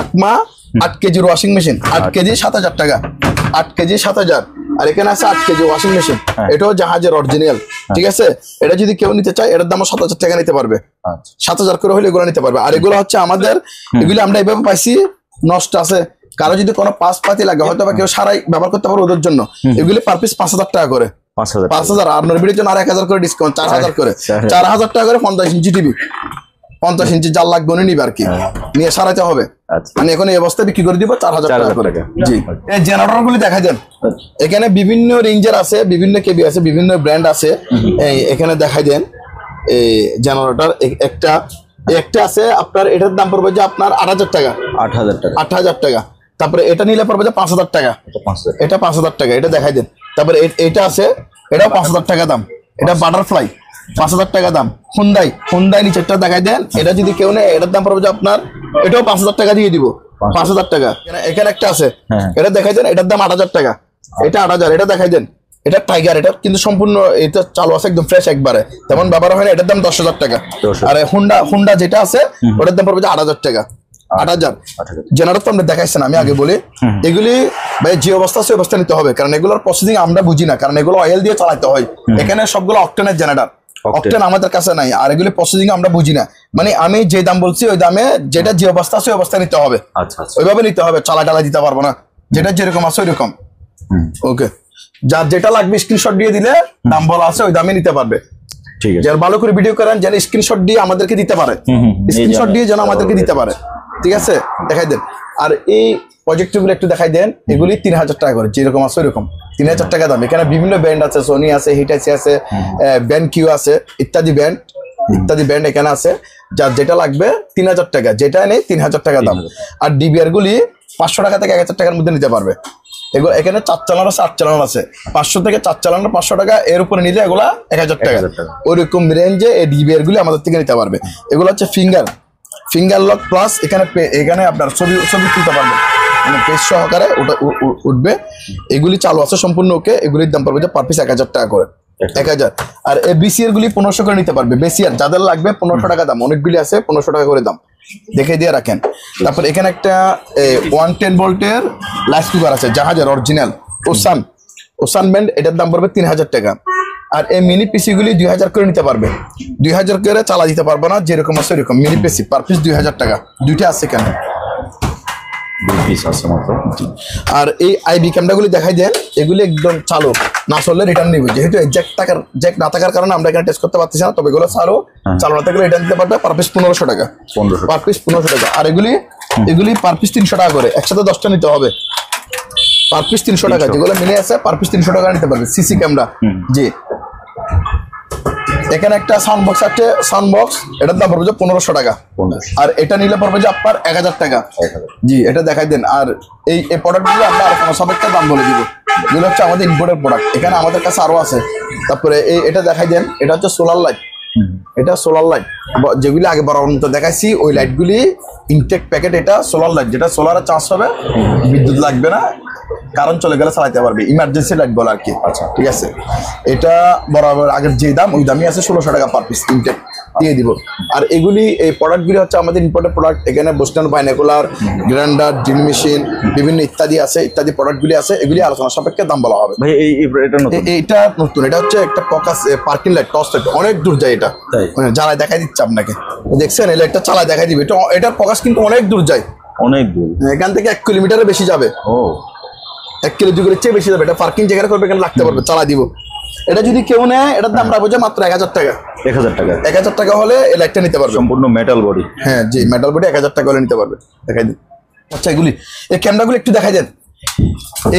আকমা আট কেজির ওয়াশিং মেশিন আট কেজি সাত হাজার টাকা। আট কেজি সাত হাজার। আর এখানে আছে আট কেজি ওয়াশিং মেশিন এটাও জাহাজের অরিজিনাল ঠিক আছে? এটা যদি কেউ নিতে চায় এটার দাম সাত হাজার টাকা নিতে পারবে। আচ্ছা। সাত হাজার করে হলে এগুলো নিতে পারবে। আর এগুলো হচ্ছে আমাদের এগুলি আমরা এইভাবে পাইছি নষ্ট আছে। কারও যদি কোনো পাঁচ পাতি লাগে হয়তো বা কেউ সারাই ব্যবহার করতে পারবে ওদের জন্য। এগুলি পার পিস পাঁচ হাজার টাকা করে। পাঁচ হাজার। আর নরবিডির জন্য আর এক হাজার করে ডিসকাউন্ট চার হাজার করে। চার হাজার। চার হাজার টাকা করে পঞ্চাশ ইঞ্চি টিভি পঞ্চাশ ইঞ্চি যার লাগবে উনি নিবে আর কি। নিয়ে সারাইতে হবে। আচ্ছা। মানে এখন এই অবস্থায় বিক্রি করে দিব চার হাজার টাকা করে। জি। এই জেনারেটর গুলি দেখা যান এখানে বিভিন্ন রেঞ্জের আছে বিভিন্ন কেবি আছে বিভিন্ন ব্র্যান্ড আছে। এখানে দেখা দেন এই জেনারেটর একটা একটা আছে আপনার এটার দাম পড়বে যে আপনার আট হাজার টাকা। আট হাজার টাকা। আট হাজার টাকা। তারপরে এটা নিলে পড়বে যে পাঁচ হাজার টাকা। এটা পাঁচ হাজার। এটা পাঁচ হাজার টাকা এটা দেখাই দেন। তারপরে এটা আছে এটাও পাঁচ হাজার টাকা দাম। এটা বাটারফ্লাই। পাঁচ হাজার টাকা দাম। হুন্দাই হুন্দাই নিচেরটা দেখাই দেন। এটা যদি কেউ নেয় এটার দাম পড়বে আপনার এটাও পাঁচ হাজার টাকা দিয়ে দিব। পাঁচ হাজার। টাকা। এখানে- একটা আছে। হ্যাঁ। এটা দেখাই দেন এটার দাম আট হাজার টাকা। এটা আট হাজার এটা দেখাই দেন। এটা টাইগার এটা কিন্তু সম্পূর্ণ এটা চালু আছে একদম ফ্রেশ একবারে। তেমন ব্যবহার হয় না এটার দাম দশ হাজার টাকা। আর হুন্ডা হুন্ডা যেটা আছে ওটার দাম পড়বে আট হাজার টাকা। আট হাজার। জেনারেল তো আমরা দেখাইছেন আমি আগে বলি। এগুলি ভাই যে অবস্থা ওই অবস্থা নিতে হবে। কারণ এগুলোর প্রসেসিং আমরা বুঝি না। কারণ এগুলো অয়েল দিয়ে চালাতে হয়। এখানে সবগুলো অক্টেনের জেনারেটর অক্টেন আমাদের কাছে নাই আর এগুলি প্রসেসিং আমরা বুঝি না। মানে আমি যে দাম বলছি ওই দামে যেটা যে অবস্থা ওই অবস্থা নিতে হবে। আচ্ছা আচ্ছা। ওইভাবে নিতে হবে চালা টালা দিতে পারব না। যেটা যেরকম আছে ওইরকম। ওকে যার যেটা লাগবে স্ক্রিনশট দিয়ে দিলে দাম বলা আছে ওই দামে নিতে পারবে। ঠিক আছে। যারা ভালো করে ভিডিও করেন যেন স্ক্রিনশট দিয়ে আমাদেরকে দিতে পারে। স্ক্রিনশট দিয়ে যেন আমাদেরকে দিতে পারে। ঠিক আছে? দেখাই দেন। আর এই প্রজেক্টগুলো একটু দেখাই দেন এগুলি তিন হাজার টাকা করে যেরকম আছে ওইরকম। তিন হাজার টাকা দাম। এখানে বিভিন্ন ব্র্যান্ড আছে সোনি আছে হিটাচি আছে ব্যান্ড কিউ আছে ইত্যাদি ব্যান্ড ইত্যাদি ব্যান্ড এখানে আছে। যার যেটা লাগবে তিন হাজার টাকা যেটা নেই তিন হাজার টাকা দাম। আর ডিবিআর গুলি পাঁচশো টাকা থেকে এক হাজার টাকার মধ্যে নিতে পারবে। এগুলো এখানে চার চালান আছে আট চালান আছে। পাঁচশো থেকে চার চালান পাঁচশো টাকা এর উপরে নিলে এগুলা এক হাজার টাকা। 1000 টাকা। ওইরকম রেঞ্জে এই ডিবিআর গুলি আমাদের থেকে নিতে পারবে। এগুলো হচ্ছে ফিঙ্গার ফিঙ্গার লক প্লাস এখানে এখানে আপনার ছবি ছবি তুলতে পারবেন। মানে পেজ সহকারে ওটা উঠবে। এগুলি চালু আছে সম্পূর্ণ ওকে এগুলির দাম পড়বে যে পার পিস এক হাজার টাকা করে। এক হাজার। আর এই বিসিআর গুলি পনেরোশো করে নিতে পারবে বেসিআর যাদের লাগবে পনেরোশো টাকা দাম অনেকগুলি আছে পনেরোশো টাকা করে দাম। দেখে দিয়ে রাখেন। তারপর এখানে একটা ওয়ান টেন ভোল্টের লাইট কুকার আছে জাহাজের অরিজিনাল ওসান ওসান ব্যান্ড এটার দাম পড়বে তিন হাজার টাকা। আর এই মিনি পিসি গুলি দুই হাজার করে নিতে পারবে। দুই হাজার করে চালা দিতে পারব না যেরকম আছে ওরকম মিনি পিসি পার পিস দুই হাজার টাকা। দুইটা আছে কেন আর এই আইবি ক্যামেরাগুলি দেখাই দেন এগুলি একদম চালু। না চললে রিটার্ন নিবে। যেহেতু জ্যাক টাকার জ্যাক না থাকার কারণে আমরা এখানে টেস্ট করতে পারতেছি না তবে এগুলো চালু। চালু না থাকলে রিটার্ন দিতে পারবে পার পিস পনেরোশো টাকা। পার পিস পনেরোশো টাকা। আর এগুলি এগুলি পার পিস তিনশো টাকা করে। একসাথে দশটা নিতে হবে। পার পিস তিনশো টাকা যেগুলো মিলে আছে পার পিস তিনশো টাকা নিতে পারবে সিসি ক্যামেরা। জি। এখানে একটা সাউন্ড বক্স আছে সাউন্ড বক্স এটার দাম পড়বে যে পনেরোশো টাকা। আর এটা নিলে পড়বে যে আপনার এক হাজার টাকা। জি এটা দেখাই দেন। আর এই এই প্রোডাক্টগুলো আমরা আর কোনো সাপেক্ষে দাম বলে দিব। যেগুলো হচ্ছে আমাদের ইম্পোর্টের প্রোডাক্ট এখানে আমাদের কাছে আরও আছে। তারপরে এই এটা দেখাই দেন। এটা হচ্ছে সোলার লাইট এটা সোলার লাইট যেগুলি আগে বরাবর দেখাইছি ওই লাইটগুলি ইনটেক প্যাকেট এটা সোলার লাইট যেটা সোলারে চার্জ হবে বিদ্যুৎ লাগবে না কারণ চলে গেলে চালাতে পারবে ইমার্জেন্সি লাইট বলে আর কি। আচ্ছা। ঠিক আছে? এটা বরাবর আগের যে দাম ওই দামই আছে ষোলোশো টাকা পার পিস ইনটেক দিয়ে দিব। আর এগুলি এই প্রোডাক্টগুলি হচ্ছে আমাদের ইম্পোর্টেড প্রোডাক্ট এখানে Boston binocular grinder drill machine বিভিন্ন ইত্যাদি আছে ইত্যাদি প্রোডাক্টগুলি আছে। এগুলি আলোচনা সাপেক্ষে দাম বলা হবে। ভাই এই এই- এটা নতুন। এটা হচ্ছে একটা focus parking light torch light অনেক দূর যায় এটা? মানে জ্বালায় দেখাই দিচ্ছে আপনাকে। দেখছেন? এই লাইটটা চালায় দেখাই দিবে। এটা এটার ফোকাস কিন্তু অনেক দূর যায়। অনেক দূর। এখান থেকে এক কিলোমিটারের বেশি যাবে। ও। এক কিলো দুই কিলোর চেয়ে বেশি যাবে। এটা পার্কিং জায়গায় করবে এখানে লাগতে পারবে চালা দিব। এটা যদি কেউ নেয় এটার দাম রাখব যে মাত্র এক হাজার টাকা। এক হাজার টাকা। এক হাজার টাকা হলে এই লাইটটা নিতে পারবে। সম্পূর্ণ মেটাল বডি হ্যাঁ জি মেটাল বডি এক হাজার টাকা হলে নিতে পারবে। দেখাই দিন আচ্ছা এগুলি। এই ক্যামেরাগুলো একটু দেখাই দেন।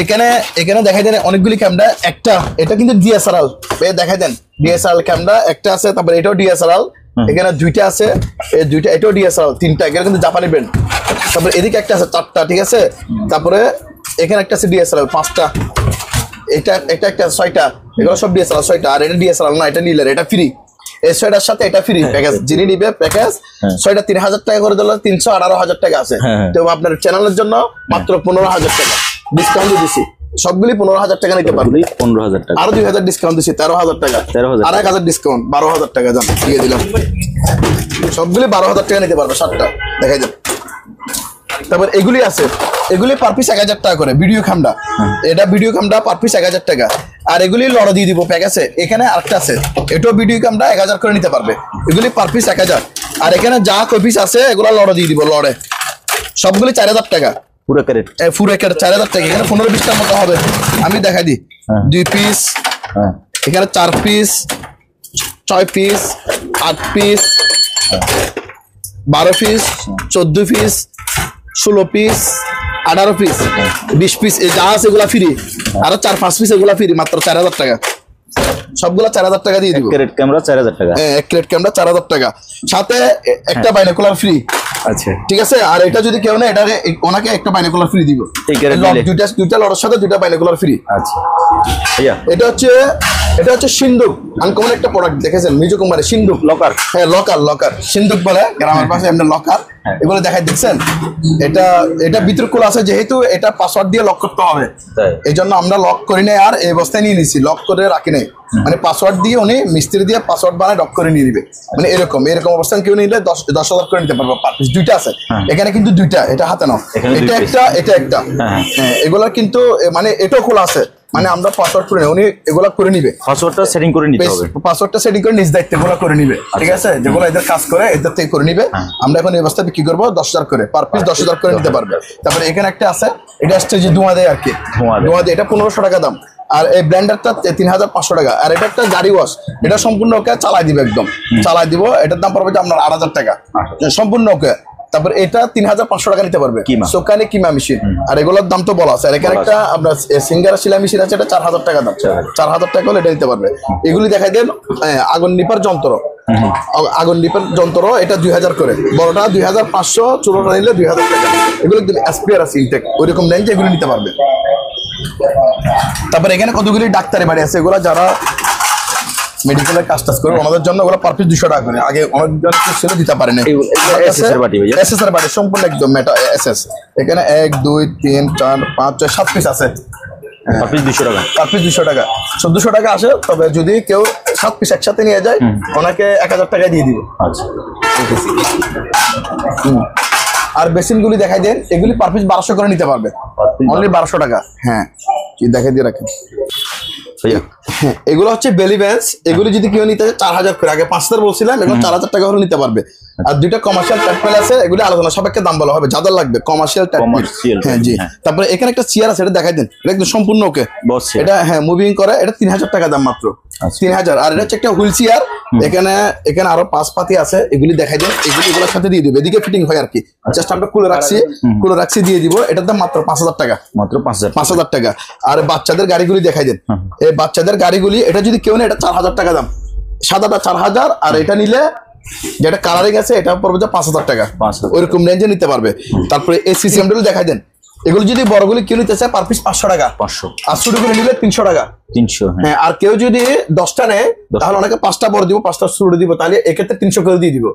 এখানে এখানে দেখাই দেন অনেকগুলি ক্যামেরা একটা এটা কিন্তু ডিএসআরএল দেখাই দেন। ডিএসআরএল ক্যামেরা একটা আছে তারপরে এটাও ডিএসআরএল এখানে দুইটা আছে এই দুইটা এটাও ডিএসআরএল তিনটা। এখানে কিন্তু জাপানি ব্র্যান্ড তারপরে এদিকে একটা আছে চারটা ঠিক আছে? তারপরে এখানে একটা আছে ডিএসআরএল পাঁচটা। এটা এটা একটা ছয়টা এগুলো সব ডিএসএলআর ছয়টা। আর এটা ডিএসএলআর না এটা নিলে এটা ফ্রি এই ছয়টার সাথে এটা ফ্রি প্যাকেজ যিনি নিবে প্যাকেজ ছয়টা তিন হাজার টাকা করে দিলে তিনশো আঠারো হাজার টাকা আছে। হ্যাঁ। তো আপনার চ্যানেলের জন্য মাত্র পনেরো হাজার টাকা। ডিসকাউন্ট দিছি। সবগুলি পনেরো হাজার টাকা নিতে পারবে। পনেরো হাজার টাকা। আরও দুই হাজার ডিসকাউন্ট দিছি তেরো হাজার টাকা। 13,000 আর এক হাজার ডিসকাউন্ট বারো হাজার টাকা যান দিয়ে দিলাম। সবগুলি বারো হাজার টাকা নিতে পারবে সাতটা। দেখাই যান তারপর এগুলি আছে। এগুলি পার পিস এক হাজার টাকা করে ভিডিও খামটা এটা ভিডিও খামটা পার পিস এক হাজার টাকা। আর এগুলি লড়ো দিয়ে দিব প্যাক আছে? এখানে আরেকটা আছে। এটাও ভিডিও খামটা এক হাজার করে নিতে পারবে। এগুলি পার পিস এক হাজার। আর এখানে যা কপিস আছে এগুলো লড়ো দিয়ে দিব লড়ে। সবগুলি চার হাজার টাকা। পুরো ক্যারেট ফুল একটা চার হাজার টাকা। এখানে পনেরো পিসটার মতো হবে। আমি দেখাই দিই। হ্যাঁ। দুই পিস হ্যাঁ। এখানে চার পিস ছয় পিস আট পিস বারো পিস চোদ্দ পিস ষোলো পিস আঠারো পিস বিশ পিস এই যা আছে এগুলা ফ্রি আরও চার পাঁচ পিস এগুলা ফ্রি মাত্র চার হাজার টাকা। সবগুলা চার হাজার টাকা দিয়ে দিব। ক্যারেট ক্যামেরা চার হাজার টাকা। হ্যাঁ, এক প্লেট ক্যামেরা চার হাজার টাকা। সাথে একটা বাইনোকুলার ফ্রি আচ্ছা। ঠিক আছে? আর এটা যদি কেউ না এটা ওনাকে একটা বাইনোকুলার ফ্রি দিব। ক্যারেট দুইটা দুইটা লড়ের সাথে দুইটা বাইনোকুলার ফ্রি আচ্ছা। এটা হচ্ছে এটা হচ্ছে সিন্ধুক আনকমন একটা প্রোডাক্ট দেখেছেন? মিজু কুমারের সিন্ধুক লকার হ্যাঁ লকার লকার সিন্ধুক বলে গ্রামের পাশে এমনি লকার হ্যাঁ। এগুলো দেখাই দেখছেন? এটা এটা ভিতর খোলা আছে যেহেতু এটা পাসওয়ার্ড দিয়ে লক করতে হবে। এই জন্য আমরা লক করি নাই আর এই অবস্থায় নিয়ে নিছি। লক করে রাখি নাই। মানে পাসওয়ার্ড দিয়ে উনি মিস্ত্রি দিয়ে পাসওয়ার্ড বানায় লক করে নিয়ে দিবে মানে এরকম এরকম অবস্থান কেউ নিলে দশ দশ হাজার করে নিতে পারব। পার। দুইটা আছে। হ্যাঁ। এখানে কিন্তু দুইটা এটা হাতে নাও। এটা একটা এটা একটা। হ্যাঁ। হ্যাঁ এগুলা কিন্তু মানে এটাও খোলা আছে। মানে আমরা পাসওয়ার্ড করে উনি এগুলা করে নিবে। পাসওয়ার্ডটা সেটিং করে নিতে হবে। পাসওয়ার্ডটা সেটিং করে নিজ দায়িত্ব এগুলো করে নিবে। ঠিক আছে? যেগুলো এদের কাজ করে এদের থেকে করে নিবে। আমরা এখন এই ব্যবস্থা বিক্রি করব দশ হাজার করে। পার পিস দশ হাজার করে নিতে পারবে। তারপরে এখানে একটা আছে এটা আসছে যে ধোঁয়া দেয় আর কি। ধোঁয়া দেয়। এটা পনেরোশো টাকা দাম। আর এই ব্র্যান্ডারটা তিন হাজার পাঁচশো টাকা। আর এটা একটা গাড়ি ওয়াশ। এটা সম্পূর্ণ ওকে চালাই দিবে একদম। চালাই দিব। এটার দাম পড়বে আপনার আট হাজার টাকা। সম্পূর্ণ ওকে। তারপর এটা তিন হাজার পাঁচশো টাকা নিতে পারবে। সোকানে কিমা মেশিন। আর এগুলোর দাম তো বলা আছে। আর এখানে একটা আপনার সিঙ্গারা শিলা মেশিন আছে এটা চার হাজার টাকা দাম। চার হাজার। টাকা হলে এটা নিতে পারবে। এগুলি দেখাই দেন আগুন নিপার যন্ত্র। আগুন নিপার যন্ত্র এটা দুই হাজার করে। বড়টা দুই হাজার পাঁচশো ছোটটা নিলে দুই হাজার টাকা। এগুলো অ্যাসপিয়ার আছে ইনটেক ওইরকম নেন যে এগুলো নিতে পারবে। তারপর এখানে কতগুলি ডাক্তারি বাড়ি আছে? এগুলো যারা মেডিকেলের কাজ টাজ করে ওনাদের জন্য ওগুলো পার পিস দুশো টাকা করে। আগে অনেকজন ছিল দিতে পারে না এগুলো বাটি সম্পূর্ণ একদম মেটা এসএস এখানে এক দুই তিন চার পাঁচ ছয় সাত পিস আছে। টাকা। চোদ্দশো টাকা। আসে তবে যদি কেউ সাত পিস একসাথে নিয়ে যায় ওনাকে এক হাজার টাকায় দিয়ে দিব। আচ্ছা। আর বেসিনগুলি দেখাই দেন এগুলি পার পিস বারোশো করে নিতে পারবে। অনলি বারোশো। টাকা। হ্যাঁ। কি দেখাই দিয়ে রাখেন এগুলো হচ্ছে বেলি ব্যান্স এগুলি যদি কেউ নিতে চার হাজার করে। আগে পাঁচ হাজার বলছিলাম এগুলো চার হাজার টাকা হলে নিতে পারবে। আর দুইটা কমার্শিয়াল ট্যাপমেল আছে এগুলি আলোচনা সাপেক্ষে দাম বলা হবে। যাদের লাগবে কমার্শিয়াল Commercial হ্যাঁ জি। হ্যাঁ। তারপরে এখানে একটা চেয়ার আছে এটা দেখাই দেন। এটা একদম সম্পূর্ণ ওকে। এটা হ্যাঁ মুভিং করে এটা তিন হাজার টাকা দাম মাত্র। আচ্ছা। তিন হাজার। আর এটা হচ্ছে একটা হুইল চেয়ার এখানে এখানে আরও পাঁচ পাতি আছে এগুলি দেখাই দেন। এগুলি এগুলোর সাথে দিয়ে দিবে। এদিকে ফিটিং হয় আর কি। জাস্ট আমরা খুলে রাখছি। খুলে রাখছি দিয়ে দিব। এটার দাম মাত্র পাঁচ হাজার টাকা। মাত্র পাঁচ হাজার পাঁচ হাজার টাকা। আর বাচ্চাদের গাড়িগুলি দেখাই দেন। এই বাচ্চাদের গাড়িগুলি এটা যদি কেউ নেই এটা চার হাজার টাকা দাম। সাদাটা চার হাজার আর এটা নিলে যেটা কালারিং আছে এটা পড়বে যে পাঁচ হাজার টাকা। ওইরকম রেঞ্জে নিতে পারবে। তারপরে এই সিসিএমডাল দেখাই দেন। এগুলো যদি বড়গুলি কেউ নিতে চায় পার পিস পাঁচশো টাকা। পাঁচশো। আর ছোটগুলি নিলে তিনশো টাকা। তিনশো হ্যাঁ। হ্যাঁ আর কেউ যদি দশটা নেয় তাহলে অনেকে পাঁচটা বড় দিব পাঁচটা ছোট দিব তাহলে এক্ষেত্রে তিনশো করে দিয়ে দিব।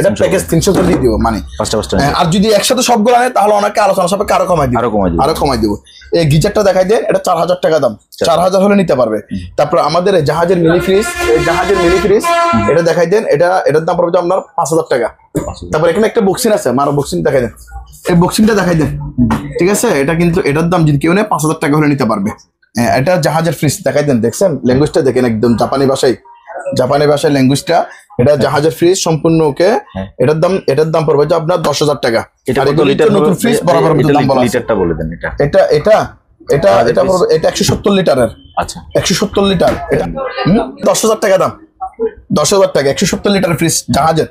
এটা প্যাকেজ তিনশো করে দিয়ে দিব মানে। পাঁচটা পাঁচটা। হ্যাঁ, আর যদি একসাথে সবগুলো আনে তাহলে অনেকে আলোচনা সাপেক্ষে আরও কমাই দিব। আরও কমাই দিবো। আরও কমাই দিব। এই গিজারটা দেখাই দেন এটা চার হাজার টাকা দাম। চার। হাজার হলে নিতে পারবে। তারপর আমাদের জাহাজের মিনি ফ্রিজ জাহাজের মিনি ফ্রিজ এটা দেখাই দেন এটা এটার দাম পড়বে আপনার পাঁচ হাজার টাকা। তারপর এখানে একটা বক্সিন আছে মারো বক্সিন দেখাই দেন। এই বক্সিনটা দেখাই দেন। ঠিক আছে? এটা কিন্তু এটার দাম যদি কেউ নেয় পাঁচ হাজার টাকা হলে নিতে পারবে। হ্যাঁ, এটা জাহাজের ফ্রিজ দেখাই দেন দেখছেন? ল্যাঙ্গুয়েজটা দেখেন একদম জাপানি ভাষায়। জাপানি ভাষায় ল্যাঙ্গুয়েজটা এটা জাহাজের ফ্রিজ সম্পূর্ণ ওকে। এটার দাম এটার দাম পড়বে যে আপনার দশ হাজার টাকা। নতুন ফ্রিজ বরাবর মতো দাম বলা লিটারটা বলে দেন এটা। এটা এটা এটা এটা এটা একশো সত্তর লিটারের। আচ্ছা। একশো সত্তর লিটার। এটা দশ হাজার টাকা দাম। দশ হাজার টাকা একশো সত্তর লিটার ফ্রিজ জাহাজের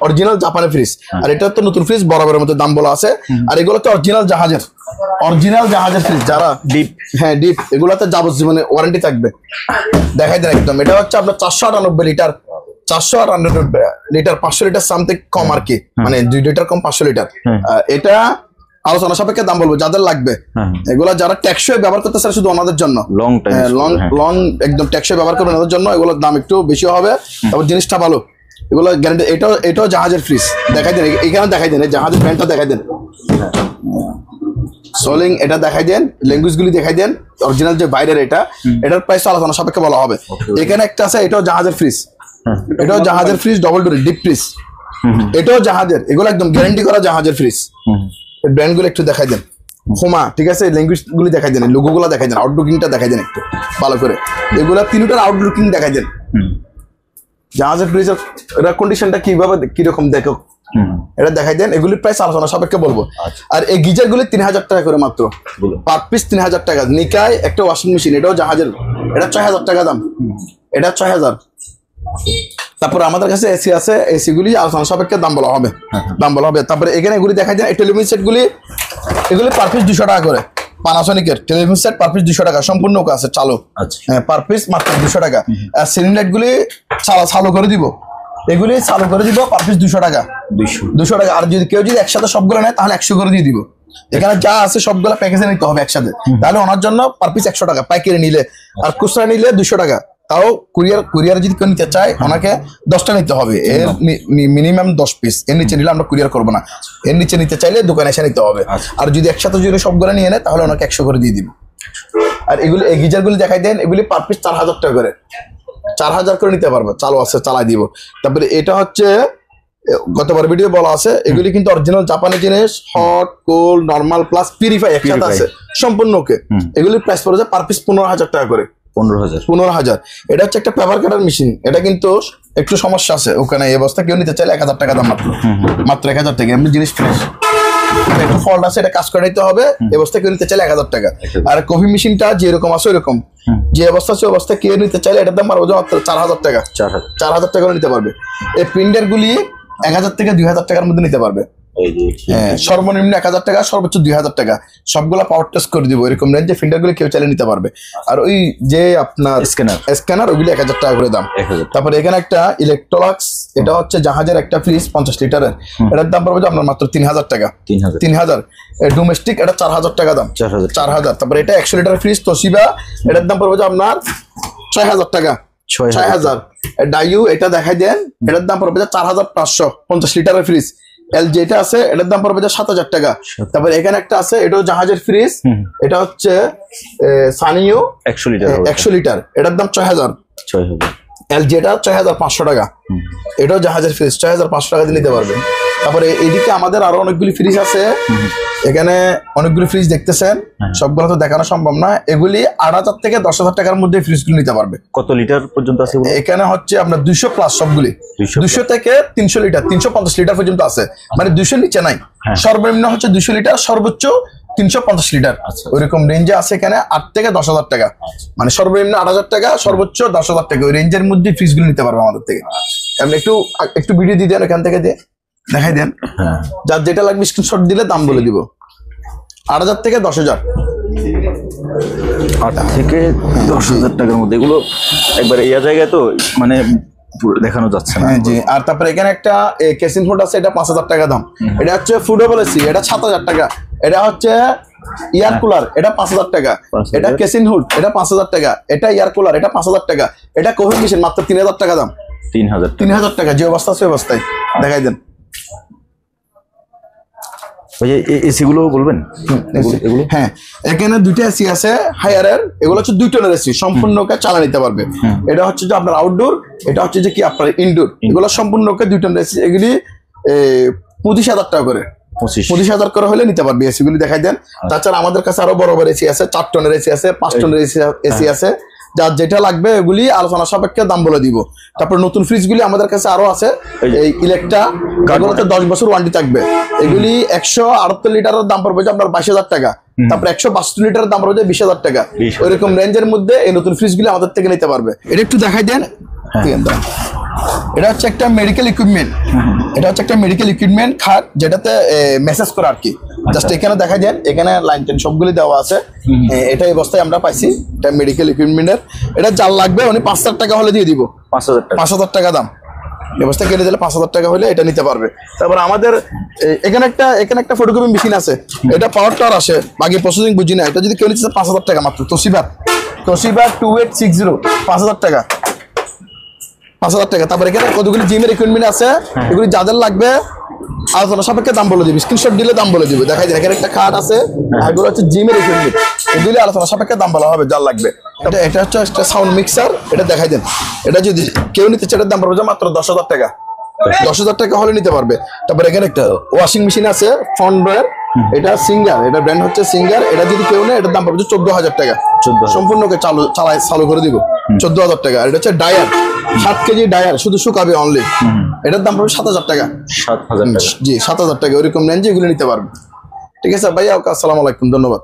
অরিজিনাল জাপানের ফ্রিজ আর এটা তো নতুন ফ্রিজ বরাবরের মধ্যে দাম বলা আছে। আর এগুলো তো অরিজিনাল জাহাজের। অরিজিনাল জাহাজের ফ্রিজ যারা ডিপ হ্যাঁ ডিপ এগুলোতে যাবজ্জীবনে ওয়ারেন্টি থাকবে। দেখাই দেন একদম। এটা হচ্ছে আপনার চারশো আটানব্বই লিটার চারশো আটানব্বই লিটার পাঁচশো লিটার সামথিং কম আর কি। মানে দুই লিটার কম পাঁচশো লিটার। আহ, এটা আলোচনা সাপেক্ষে দাম বলব যাদের লাগবে। হ্যাঁ এগুলা যারা ট্যাক্সই ব্যবহার করতে চায় শুধু ওনাদের জন্য। লং লং লং একদম ট্যাক্সই ব্যবহার করবেন ওদের জন্য এগুলোর দাম একটু বেশি হবে। তারপর জিনিসটা ভালো এগুলো গ্যারান্টি এটাও এটাও জাহাজের ফ্রিজ দেখাই দেন এখানে দেখাই দেন জাহাজের প্যান্টটা দেখাই দেন। সোলিং এটা দেখাই দেন ল্যাঙ্গুয়েজ গুলি দেখাই দেন অরিজিনাল যে বাইরের এটা এটার প্রাইস আলোচনা সাপেক্ষে বলা হবে। এখানে একটা আছে এটাও জাহাজের ফ্রিজ এটাও জাহাজের fridge double door deep fridge এটাও জাহাজের এগুলো একদম গ্যারান্টি করা জাহাজের ফ্রিজ এই ব্র্যান্ডগুলো একটু দেখাই দেন। হোমা ঠিক আছে? ল্যাঙ্গুয়েজ গুলি দেখাই দেন লোগো গুলো দেখাই দেন আউটলুকিংটা দেখাই দেন একটু ভালো করে। এগুলা তিনটার আউটলুকিং দেখাই দেন। জাহাজের ফ্রিজের কন্ডিশনটা কীভাবে কীরকম দেখো? এটা দেখাই দেন এগুলির প্রাইস আলোচনা সাপেক্ষে বলব। আর এই গিজার গুলি তিন হাজার টাকা করে মাত্র। পার পিস তিন হাজার টাকা। নিকায় একটা ওয়াশিং মেশিন এটাও জাহাজের এটা ছয় হাজার টাকা দাম। এটা ছয় হাজার তারপরে আমাদের কাছে এসি আছে এসি গুলি আলোচনা সাপেক্ষে দাম বলা হবে। দাম বলা হবে। তারপরে এখানে এগুলি দেখা যায় টেলিভিশন সেট গুলি এগুলি পার পিস দুশো টাকা করে। পানাসনিকের টেলিভিশন সেট পার পিস দুশো টাকা সম্পূর্ণ আছে চালু। আচ্ছা। হ্যাঁ পার পিস মাত্র দুশো টাকা। আর সিলিং লাইট গুলি চালা চালু করে দিব। এগুলি চালু করে দিব পার পিস দুশো টাকা। দুশো। টাকা। আর যদি কেউ যদি একসাথে সবগুলো নেয় তাহলে একশো করে দিয়ে দিব। এখানে যা আছে সবগুলো প্যাকেজে নিতে হবে একসাথে। তাহলে ওনার জন্য পার পিস একশো টাকা। পাইকারি নিলে। আর খুচরা নিলে দুশো টাকা। তাও কুরিয়ার কুরিয়ার যদি কেউ নিতে চায় ওনাকে দশটা নিতে হবে। এর মিনিমাম দশ পিস এর নিচে নিলে আমরা কুরিয়ার করব না। এর নিচে নিতে চাইলে দোকানে এসে নিতে হবে। আর যদি একসাথে যদি সবগুলো নিয়ে নেয় তাহলে ওনাকে একশো করে দিয়ে দিব। আর এগুলি এই গিজার গুলি দেখাই দেন এগুলি পার পিস চার হাজার টাকা করে। চার হাজার করে নিতে পারবে। চালু আছে চালাই দিব। তারপরে এটা হচ্ছে গতবার ভিডিও বলা আছে এগুলি কিন্তু অরিজিনাল জাপানি জিনিস hot cold normal plus purify একসাথে আছে। সম্পূর্ণ ওকে। এগুলির প্রাইস পড়ে যায় পার পিস পনেরো হাজার টাকা করে। পনেরো হাজার। পনেরো হাজার। এটা হচ্ছে একটা পেপার কাটার মেশিন। এটা কিন্তু একটু সমস্যা আছে। ওখানে এই অবস্থা কেউ নিতে চাইলে এক হাজার টাকা দাম মাত্র। মাত্র এক হাজার টাকা। এমনি জিনিস ফ্রেশ একটু ফল্ট আছে এটা কাজ হবে। অবস্থা কেউ নিতে চাইলে এক হাজার টাকা। আর কফি মেশিনটা যেরকম আছে ওইরকম। যে অবস্থা আছে অবস্থা কেউ নিতে চাইলে এটার দাম পারব মাত্র চার হাজার টাকা। চার হাজার। টাকা নিতে পারবে। এই প্রিন্টার গুলি এক হাজার থেকে দুই হাজার টাকার মধ্যে নিতে পারবে। সর্বনিম্ন এক হাজার টাকা সর্বোচ্চ দুই হাজার টাকা। সবগুলা পাওয়ার টেস্ট করে দিব এরকম রেঞ্জে ফিল্টারগুলো কেউ চাইলে নিতে পারবে। আর ওই যে আপনার Scanner। স্ক্যানার ওগুলি এক হাজার টাকা করে দাম। তারপরে এখানে একটা ইলেকট্রোলাক্স এটা হচ্ছে জাহাজের একটা ফ্রিজ পঞ্চাশ লিটারের। এটার দাম পড়বে আপনার মাত্র তিন হাজার টাকা। তিন হাজার। তিন হাজার। ডোমেস্টিক এটা চার হাজার টাকা দাম। চার হাজার তারপরে এটা একশো লিটার ফ্রিজ তোশিবা এটার দাম পড়বে আপনার ছয় হাজার টাকা। ছয় ছয় হাজার। ডাইউ এটা দেখাই দেন এটার দাম পড়বে চার হাজার পাঁচশো পঞ্চাশ লিটারের ফ্রিজ এল যেটা আছে এটার দাম পড়বে সাত হাজার টাকা। তারপর এখানে একটা আছে এটাও জাহাজের ফ্রিজ এটা হচ্ছে সানিও একশো লিটার একশো লিটার। এটার দাম ছয় হাজার। ছয় হাজার। যেটা ছয় হাজার পাঁচশো টাকা। এটাও জাহাজের ফ্রিজ ছয় হাজার পাঁচশো টাকা দিয়ে নিতে পারবে। তারপরে এদিকে আমাদের আরও অনেকগুলি ফ্রিজ আছে। এখানে অনেকগুলি ফ্রিজ দেখতেছেন। সবগুলো তো দেখানো সম্ভব না। এগুলি আট হাজার থেকে দশ হাজার টাকার মধ্যে ফ্রিজগুলি নিতে পারবে। কত লিটার পর্যন্ত আছে এখানে হচ্ছে আপনার দুইশো প্লাস সবগুলি। 200 দুশো থেকে তিনশো লিটার তিনশো পঞ্চাশ লিটার পর্যন্ত আছে। মানে দুইশো নিচে নাই। হ্যাঁ। সর্বনিম্ন হচ্ছে দুইশো লিটার সর্বোচ্চ তিনশো পঞ্চাশ লিটার। আচ্ছা। ওইরকম রেঞ্জে আছে এখানে আট থেকে দশ হাজার টাকা। মানে সর্বনিম্ন আট হাজার টাকা সর্বোচ্চ দশ হাজার টাকা। ওই রেঞ্জের মধ্যে ফ্রিজগুলো নিতে পারবে আমাদের থেকে। আপনি একটু একটু ভিডিও দিয়ে দেন এখান থেকে দিয়ে। দেখাই দেন। হ্যাঁ। যার যেটা লাগবে স্ক্রিনশট দিলে দাম বলে দিব। আট হাজার থেকে দশ হাজার। আট থেকে দশ হাজার টাকার মধ্যে। এগুলো একবার এই জায়গায় তো মানে দেখানো যাচ্ছে না। হ্যাঁ জি। আর তারপরে এখানে একটা কেসিন ফুড আছে এটা পাঁচ হাজার টাকা দাম। এটা হচ্ছে ফুডেবল এসি এটা সাত হাজার টাকা। এটা হচ্ছে এয়ার কুলার এটা পাঁচ হাজার টাকা। এটা কেসিন হুড এটা পাঁচ হাজার টাকা। এটা এয়ার কুলার এটা পাঁচ হাজার টাকা। এটা কোভিড মেশিন মাত্র তিন হাজার টাকা দাম। তিন হাজার তিন হাজার টাকা যে অবস্থা সে অবস্থায়। দেখাই দেন। ওই বলবেন? এগুলো- হ্যাঁ এখানে দুইটা এসি আছে হায়ারের এগুলো হচ্ছে দুই টনের এসি সম্পূর্ণকে চালা নিতে পারবে। এটা হচ্ছে যে আপনার আউটডোর এটা হচ্ছে যে কি আপনার ইনডোর এগুলো সম্পূর্ণকে দুই টনের এসি এগুলি পঁচিশ হাজার টাকা করে। পঁচিশ। হাজার করে হলে নিতে পারবে এসি গুলি দেখাই দেন। তাছাড়া আমাদের কাছে আরও বড় বড় এসি আছে চার টনের এসি আছে পাঁচ টনের এসি এসি আছে। যার যেটা লাগবে এগুলি আলোচনা সাপেক্ষে দাম বলে দিব। তারপর নতুন ফ্রিজ গুলি আমাদের কাছে আরও আছে। এই ইলেকট্রা এগুলোতে দশ বছর ওয়ারেন্টি থাকবে। এগুলি একশো আটাত্তর লিটারের দাম পড়বে যে আপনার বাইশ হাজার টাকা। তারপর একশো বাষট্টি লিটারের দাম পড়বে বিশ হাজার টাকা। 20,000 ওইরকম রেঞ্জের মধ্যে এই নতুন ফ্রিজ গুলি আমাদের থেকে নিতে পারবে। এটা একটু দেখাই দেন। দাঁড়ান। এটা হচ্ছে একটা মেডিকেল ইকুইপমেন্ট এটা হচ্ছে একটা মেডিকেল ইকুইপমেন্ট খাট যেটাতে মেসেজ করা আর কি। জাস্ট এখানে দেখা যায় এখানে লাইন টেন সবগুলি দেওয়া আছে। এটা এই অবস্থায় আমরা পাইছি এটা মেডিকেল ইকুইপমেন্টের এটা যার লাগবে উনি পাঁচ হাজার টাকা হলে দিয়ে দিব। পাঁচ হাজার টাকা। পাঁচ হাজার টাকা দাম। ব্যবস্থা কেটে দিলে পাঁচ হাজার টাকা হলে এটা নিতে পারবে। তারপর আমাদের এখানে একটা এখানে একটা ফটোকপি মেশিন আছে। এটা পাওয়ার টাওয়ার আসে বাকি প্রসেসিং বুঝি না। এটা যদি কেউ নিচ্ছে পাঁচ হাজার টাকা মাত্র। তোশিবার তোশিবার টু এইট সিক্স জিরো পাঁচ হাজার টাকা। পাঁচ হাজার টাকা। তারপর এখানে কতগুলি জিমের ইকুইপমেন্ট আছে? এগুলি যাদের লাগবে আলোচনা সাপেক্ষে দাম বলে দিবি। স্ক্রিনশট দিলে দাম বলে দিবে। দেখা যায় এখানে একটা কার্ড আছে। এগুলো হচ্ছে জিমের ইকুইপমেন্ট এগুলি আলোচনা সাপেক্ষে দাম বলা হবে যার লাগবে। এটা এটা হচ্ছে একটা সাউন্ড মিক্সার এটা দেখাই দেন। এটা যদি কেউ নিতে চায় দাম পড়বে মাত্র দশ হাজার টাকা। দশ হাজার। টাকা হলে নিতে পারবে। তারপর এখানে একটা ওয়াশিং মেশিন আছে ফন্ডের এটা সিঙ্গার এটা ব্র্যান্ড হচ্ছে সিঙ্গার এটা যদি কেউ নেয় এটার দাম পাবে চোদ্দ হাজার টাকা। 14,000 সম্পূর্ণকে চালু চালাই চালু করে দিব। চোদ্দ হাজার টাকা। আর এটা হচ্ছে ডায়ার। সাত কেজি ডায়ার শুধু শুকাবে অনলি এটার দাম পাবে সাত হাজার টাকা সাত হাজার জি সাত হাজার টাকা। ওইরকম নেন যে এগুলো নিতে পারবে। ঠিক আছে ভাইয়া ওকে আসসালামু আলাইকুম ধন্যবাদ।